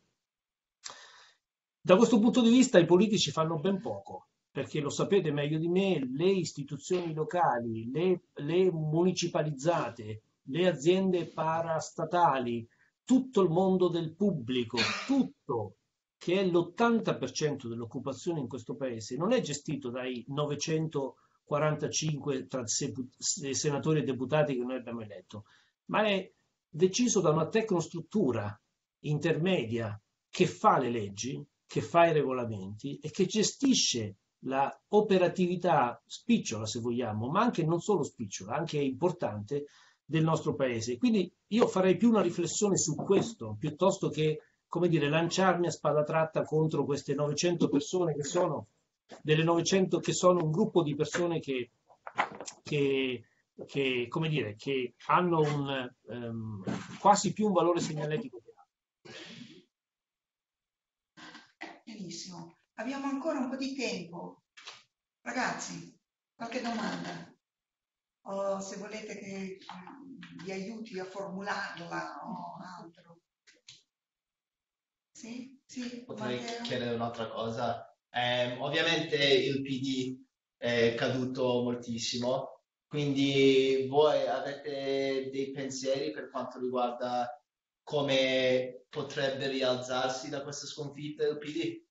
Da questo punto di vista i politici fanno ben poco, perché lo sapete meglio di me, le istituzioni locali, le, le municipalizzate, le aziende parastatali, tutto il mondo del pubblico, tutto che è l'80% dell'occupazione in questo paese, non è gestito dai 945 tra senatori e deputati che noi abbiamo eletto, ma è deciso da una tecnostruttura intermedia che fa le leggi, che fa i regolamenti e che gestisce la operatività spicciola, se vogliamo, ma anche non solo spicciola, anche importante del nostro paese. Quindi io farei più una riflessione su questo, piuttosto che come dire, lanciarmi a spada tratta contro queste 900 persone che sono, delle 900 che sono un gruppo di persone che, che, che come dire, che hanno un, um, quasi più un valore segnaletico che altro. Benissimo, abbiamo ancora un po' di tempo. Ragazzi, qualche domanda? O se volete che vi aiuti a formularla o altro. Sì, sì, Potrei Matteo. chiedere un'altra cosa. Eh, ovviamente il PD è caduto moltissimo, quindi voi avete dei pensieri per quanto riguarda come potrebbe rialzarsi da questa sconfitta il PD?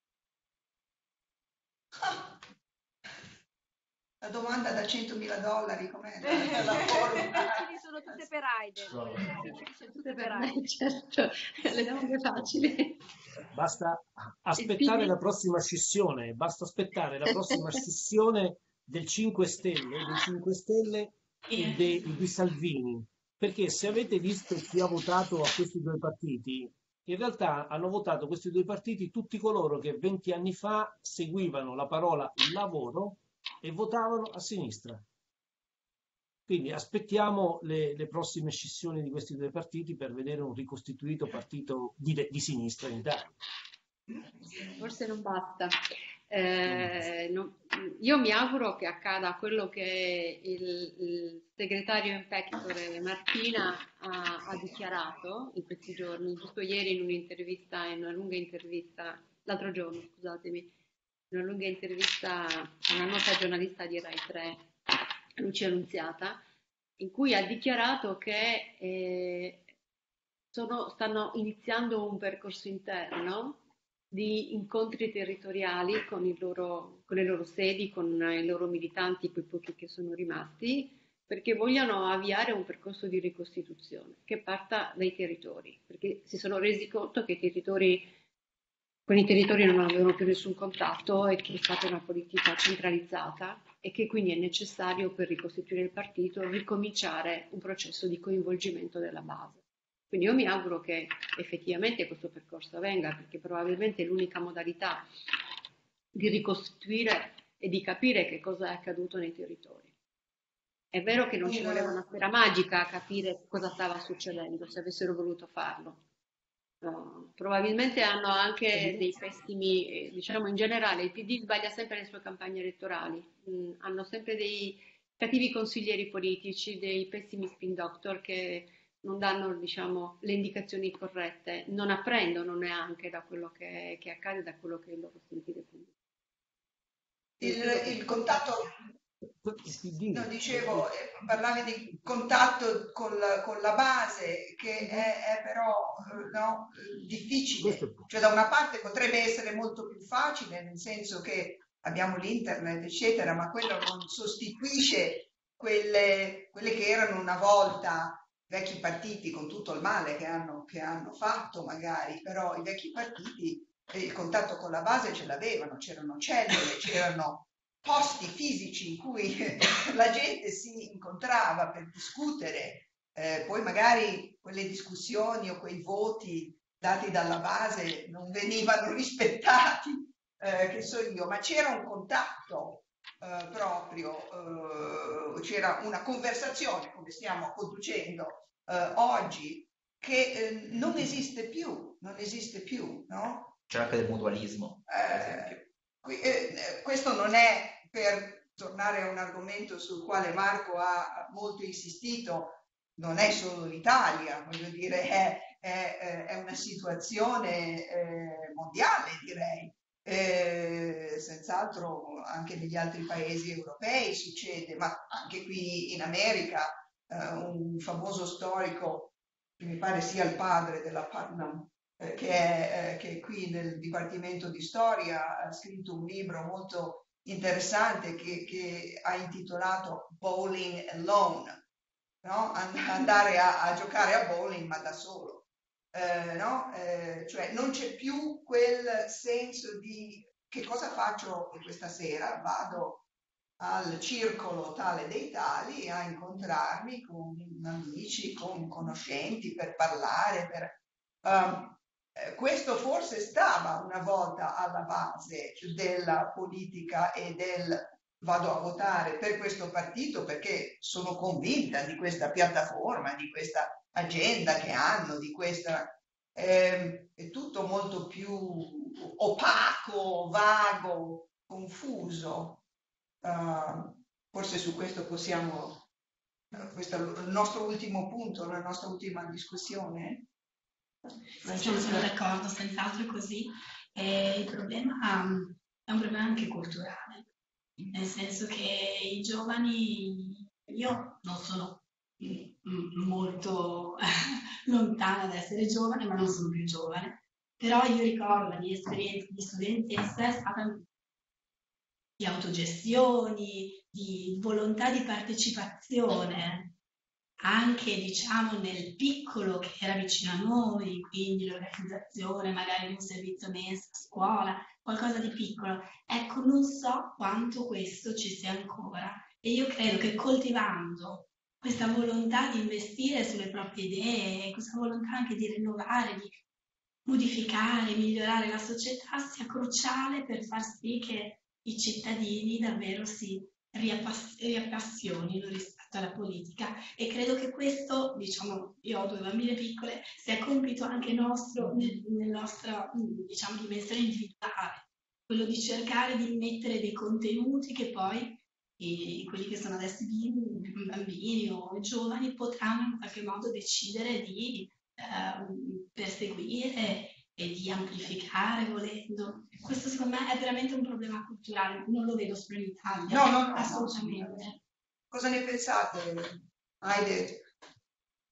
La domanda da 100.000 dollari, com'è? Le <laughs> sono tutte per Aide. Sono tutte per Aide. certo, le domande facili. Basta aspettare la prossima scissione, basta aspettare la prossima <laughs> scissione del 5 Stelle, dei 5 Stelle e de, di Salvini, perché se avete visto chi ha votato a questi due partiti, in realtà hanno votato questi due partiti tutti coloro che 20 anni fa seguivano la parola lavoro e votavano a sinistra. Quindi aspettiamo le, le, prossime scissioni di questi due partiti per vedere un ricostituito partito di, di sinistra in Italia. Forse non basta. Eh, no, io mi auguro che accada quello che il, il segretario in pectore Martina ha, ha, dichiarato in questi giorni, giusto ieri in un'intervista, in una lunga intervista, l'altro giorno, scusatemi, in una lunga intervista a una nota giornalista di Rai 3 Lucia Annunziata, in cui ha dichiarato che eh, sono, stanno iniziando un percorso interno di incontri territoriali con, loro, con, le loro sedi, con i loro militanti, quei pochi che sono rimasti, perché vogliono avviare un percorso di ricostituzione che parta dai territori, perché si sono resi conto che i territori con i territori non avevano più nessun contatto e che è stata una politica centralizzata e che quindi è necessario per ricostituire il partito ricominciare un processo di coinvolgimento della base. Quindi io mi auguro che effettivamente questo percorso avvenga perché probabilmente è l'unica modalità di ricostituire e di capire che cosa è accaduto nei territori. È vero che non ci voleva una sfera magica a capire cosa stava succedendo se avessero voluto farlo, No, probabilmente hanno anche dei pessimi, diciamo in generale, il PD sbaglia sempre le sue campagne elettorali, mm, hanno sempre dei cattivi consiglieri politici, dei pessimi spin doctor che non danno diciamo, le indicazioni corrette, non apprendono neanche da quello che, che accade, da quello che è il loro sentire pubblico. il, il contatto No, dicevo, eh, parlavi di contatto con la, con la base che è, è però eh, no, difficile. Cioè da una parte potrebbe essere molto più facile, nel senso che abbiamo l'internet, eccetera, ma quello non sostituisce quelle, quelle che erano una volta vecchi partiti con tutto il male che hanno, che hanno fatto magari, però i vecchi partiti il contatto con la base ce l'avevano, c'erano cellule, c'erano posti fisici in cui <laughs> la gente si incontrava per discutere, eh, poi magari quelle discussioni o quei voti dati dalla base non venivano <laughs> rispettati, eh, che so io, ma c'era un contatto eh, proprio, eh, c'era una conversazione come stiamo conducendo eh, oggi che eh, non esiste più, non esiste più, no? C'è anche del mutualismo, eh, questo non è per tornare a un argomento sul quale Marco ha molto insistito, non è solo l'Italia, voglio dire, è, è, è una situazione mondiale, direi. Eh, senz'altro anche negli altri paesi europei succede, ma anche qui in America eh, un famoso storico che mi pare sia il padre della Putnam eh, che, è, eh, che qui nel Dipartimento di Storia ha scritto un libro molto interessante che, che ha intitolato Bowling Alone, no? andare a, a, giocare a bowling ma da solo. Eh, no? eh, cioè non c'è più quel senso di che cosa faccio questa sera? Vado al circolo tale dei tali a incontrarmi con amici, con conoscenti per parlare, per, um, questo forse stava una volta alla base della politica e del vado a votare per questo partito perché sono convinta di questa piattaforma, di questa agenda che hanno, di questa... Eh, è tutto molto più opaco, vago, confuso. Uh, forse su questo possiamo, uh, questo è il nostro ultimo punto, la nostra ultima discussione. Sì, sono d'accordo, senz'altro è così. E il problema è un problema anche culturale, nel senso che i giovani, io non sono molto <laughs> lontana da essere giovane, ma non sono più giovane, però io ricordo la mia di studentessa è stata di autogestioni, di volontà di partecipazione anche diciamo nel piccolo che era vicino a noi, quindi l'organizzazione, magari un servizio mensa a scuola, qualcosa di piccolo. Ecco, non so quanto questo ci sia ancora e io credo che coltivando questa volontà di investire sulle proprie idee, questa volontà anche di rinnovare, di modificare, migliorare la società sia cruciale per far sì che i cittadini davvero si riappass- riappassionino rispetto alla politica. E credo che questo, diciamo, io ho due bambine piccole, sia compito anche nostro nel, nella nostra, diciamo, dimensione individuale, quello di cercare di mettere dei contenuti che poi i, quelli che sono adesso bambini, bambini o giovani potranno in qualche modo decidere di eh, perseguire e di amplificare volendo. Questo secondo me è veramente un problema culturale, non lo vedo solo in Italia. No, no, no assolutamente. Cosa ne pensate, Aide?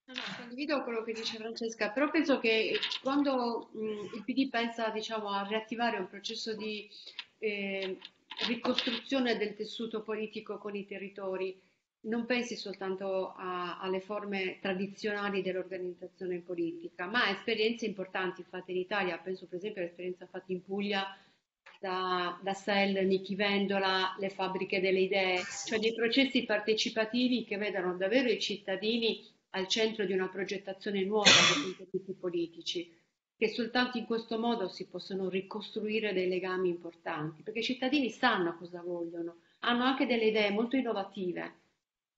No, no, condivido quello che dice Francesca, però penso che quando mh, il PD pensa diciamo, a riattivare un processo di eh, ricostruzione del tessuto politico con i territori, non pensi soltanto a, alle forme tradizionali dell'organizzazione politica, ma a esperienze importanti fatte in Italia. Penso per esempio all'esperienza fatta in Puglia da, da SEL, Nichi Vendola, le fabbriche delle idee, cioè dei processi partecipativi che vedano davvero i cittadini al centro di una progettazione nuova dei contenuti politici, che soltanto in questo modo si possono ricostruire dei legami importanti, perché i cittadini sanno cosa vogliono, hanno anche delle idee molto innovative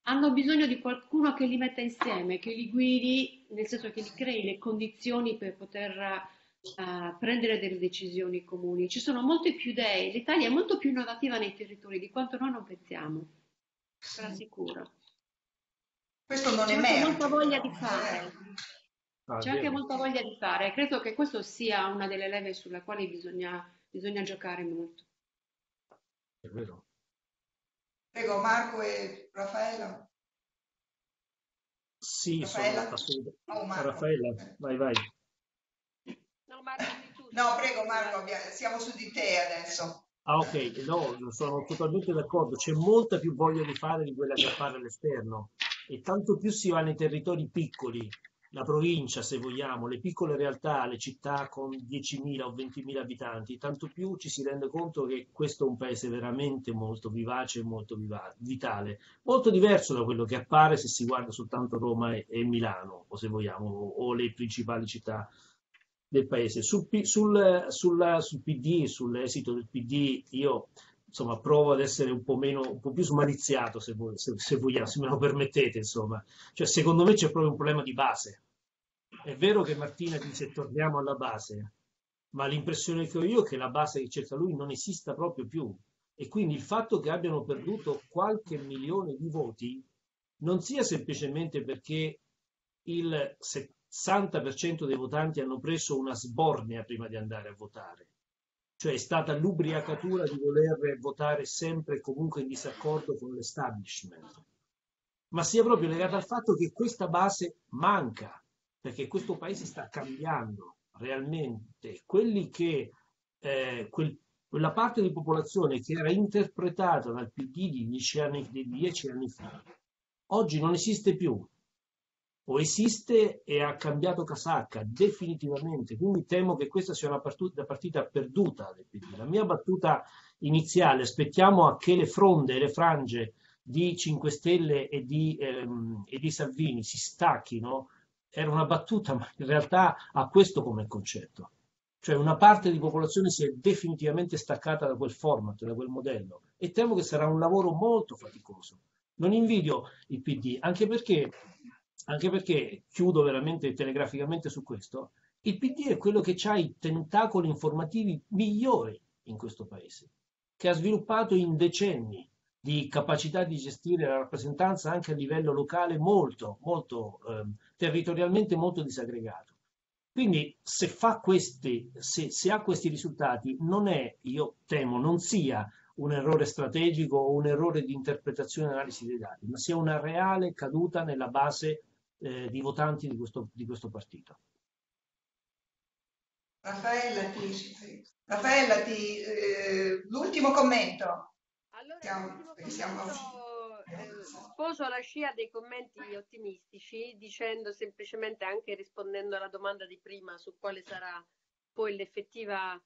hanno bisogno di qualcuno che li metta insieme, che li guidi, nel senso che gli crei le condizioni per poter uh, prendere delle decisioni comuni. Ci sono molte più idee, l'Italia è molto più innovativa nei territori di quanto noi non pensiamo, sì. sicuro. Questo non C'è è anche molta voglia di fare. Ah, C'è anche molta voglia di fare. Credo che questo sia una delle leve sulla quale bisogna, bisogna giocare molto. È vero. Prego Marco e Raffaella. Sì, Raffaella. sono Oh, Marco. Raffaella, vai, vai. No, Marco. No, prego Marco, siamo su di te adesso. Ah, ok, no, sono totalmente d'accordo. C'è molta più voglia di fare di quella che fare all'esterno e tanto più si va nei territori piccoli, la provincia se vogliamo, le piccole realtà, le città con 10.000 o 20.000 abitanti, tanto più ci si rende conto che questo è un paese veramente molto vivace e molto viva- vitale, molto diverso da quello che appare se si guarda soltanto Roma e, e Milano, o se vogliamo, o, o le principali città del paese. Sul, sul, sul, sul PD, sull'esito del PD, io insomma, provo ad essere un po' meno, un po' più smaliziato, se, voi, se, se, vogliamo, se me lo permettete, insomma. Cioè, secondo me c'è proprio un problema di base. È vero che Martina dice torniamo alla base, ma l'impressione che ho io è che la base che cerca lui non esista proprio più. E quindi il fatto che abbiano perduto qualche milione di voti non sia semplicemente perché il 60% dei votanti hanno preso una sbornia prima di andare a votare. Cioè è stata l'ubriacatura di voler votare sempre e comunque in disaccordo con l'establishment. Ma sia proprio legata al fatto che questa base manca, perché questo paese sta cambiando realmente. Quelli che, eh, quel, quella parte di popolazione che era interpretata dal PD di dieci anni, di dieci anni fa, oggi non esiste più o esiste e ha cambiato casacca definitivamente, quindi temo che questa sia una partita, partita perduta del PD. La mia battuta iniziale, aspettiamo a che le fronde e le frange di 5 Stelle e di, ehm, e di Salvini si stacchino, era una battuta, ma in realtà ha questo come concetto. Cioè una parte di popolazione si è definitivamente staccata da quel format, da quel modello e temo che sarà un lavoro molto faticoso. Non invidio il PD, anche perché anche perché, chiudo veramente telegraficamente su questo, il PD è quello che ha i tentacoli informativi migliori in questo paese, che ha sviluppato in decenni di capacità di gestire la rappresentanza anche a livello locale molto, molto eh, territorialmente molto disaggregato. Quindi se fa questi, se, se ha questi risultati, non è, io temo, non sia un errore strategico o un errore di interpretazione e analisi dei dati, ma sia una reale caduta nella base eh, di votanti di questo, di questo partito. Raffaella, ti, Raffaella, ti, eh, l'ultimo commento. Allora, siamo, l'ultimo siamo... commento, eh, sposo la scia dei commenti ottimistici dicendo semplicemente anche rispondendo alla domanda di prima su quale sarà poi l'effettiva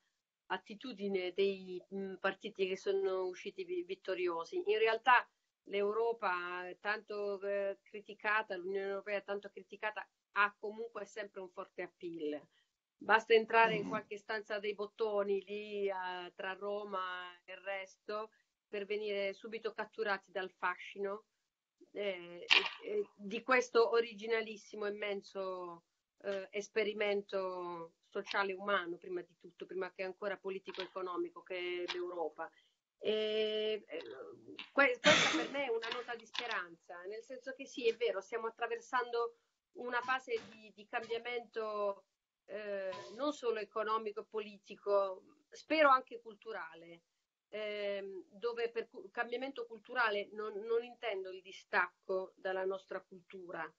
attitudine dei mh, partiti che sono usciti vittoriosi. In realtà l'Europa tanto eh, criticata, l'Unione Europea tanto criticata, ha comunque sempre un forte appeal. Basta entrare in mm. qualche stanza dei bottoni lì eh, tra Roma e il resto per venire subito catturati dal fascino eh, di questo originalissimo, immenso eh, esperimento sociale umano, prima di tutto, prima che ancora politico-economico, che è l'Europa. E, eh, questa per me è una nota di speranza, nel senso che sì, è vero, stiamo attraversando una fase di, di cambiamento eh, non solo economico e politico, spero anche culturale, eh, dove per cambiamento culturale non, non, intendo il distacco dalla nostra cultura,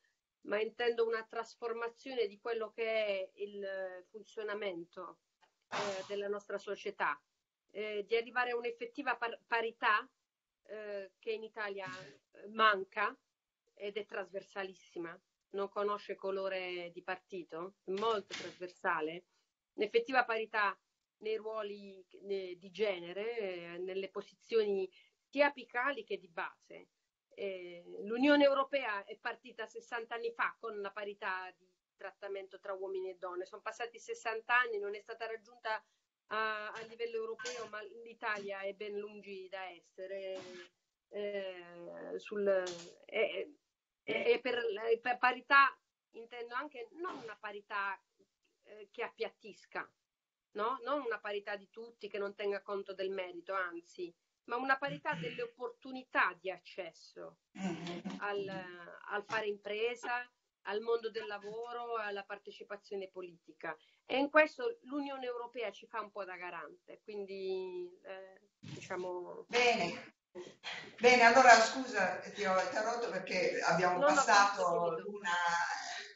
ma intendo una trasformazione di quello che è il funzionamento eh, della nostra società eh, di arrivare a un'effettiva par- parità eh, che in Italia eh, manca ed è trasversalissima, non conosce colore di partito, è molto trasversale, un'effettiva parità nei ruoli di genere, eh, nelle posizioni sia apicali che di base. Eh, L'Unione Europea è partita 60 anni fa con la parità di trattamento tra uomini e donne, sono passati 60 anni, non è stata raggiunta a, a livello europeo, ma l'Italia è ben lungi da essere eh, sul, e, e per, per, parità intendo anche non una parità eh, che appiattisca, no? non una parità di tutti che non tenga conto del merito, anzi, ma una parità delle opportunità di accesso al, al fare impresa, al mondo del lavoro, alla partecipazione politica. E in questo l'Unione Europea ci fa un po' da garante, quindi eh, diciamo... Bene. Bene, allora scusa, ti ho interrotto perché abbiamo no, passato no, l'una,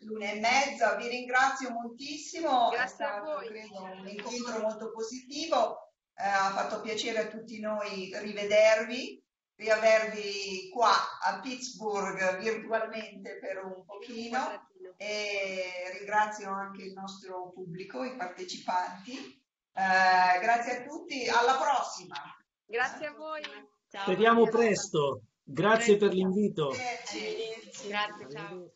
l'una, e mezza, vi ringrazio moltissimo, Grazie è stato a voi. credo un incontro molto positivo, eh, ha fatto piacere a tutti noi rivedervi, riavervi qua a Pittsburgh virtualmente per un pochino e ringrazio anche il nostro pubblico, i partecipanti. Eh, grazie a tutti, alla prossima. Grazie a voi. Ciao. Speriamo presto. Grazie per l'invito. Grazie, ciao.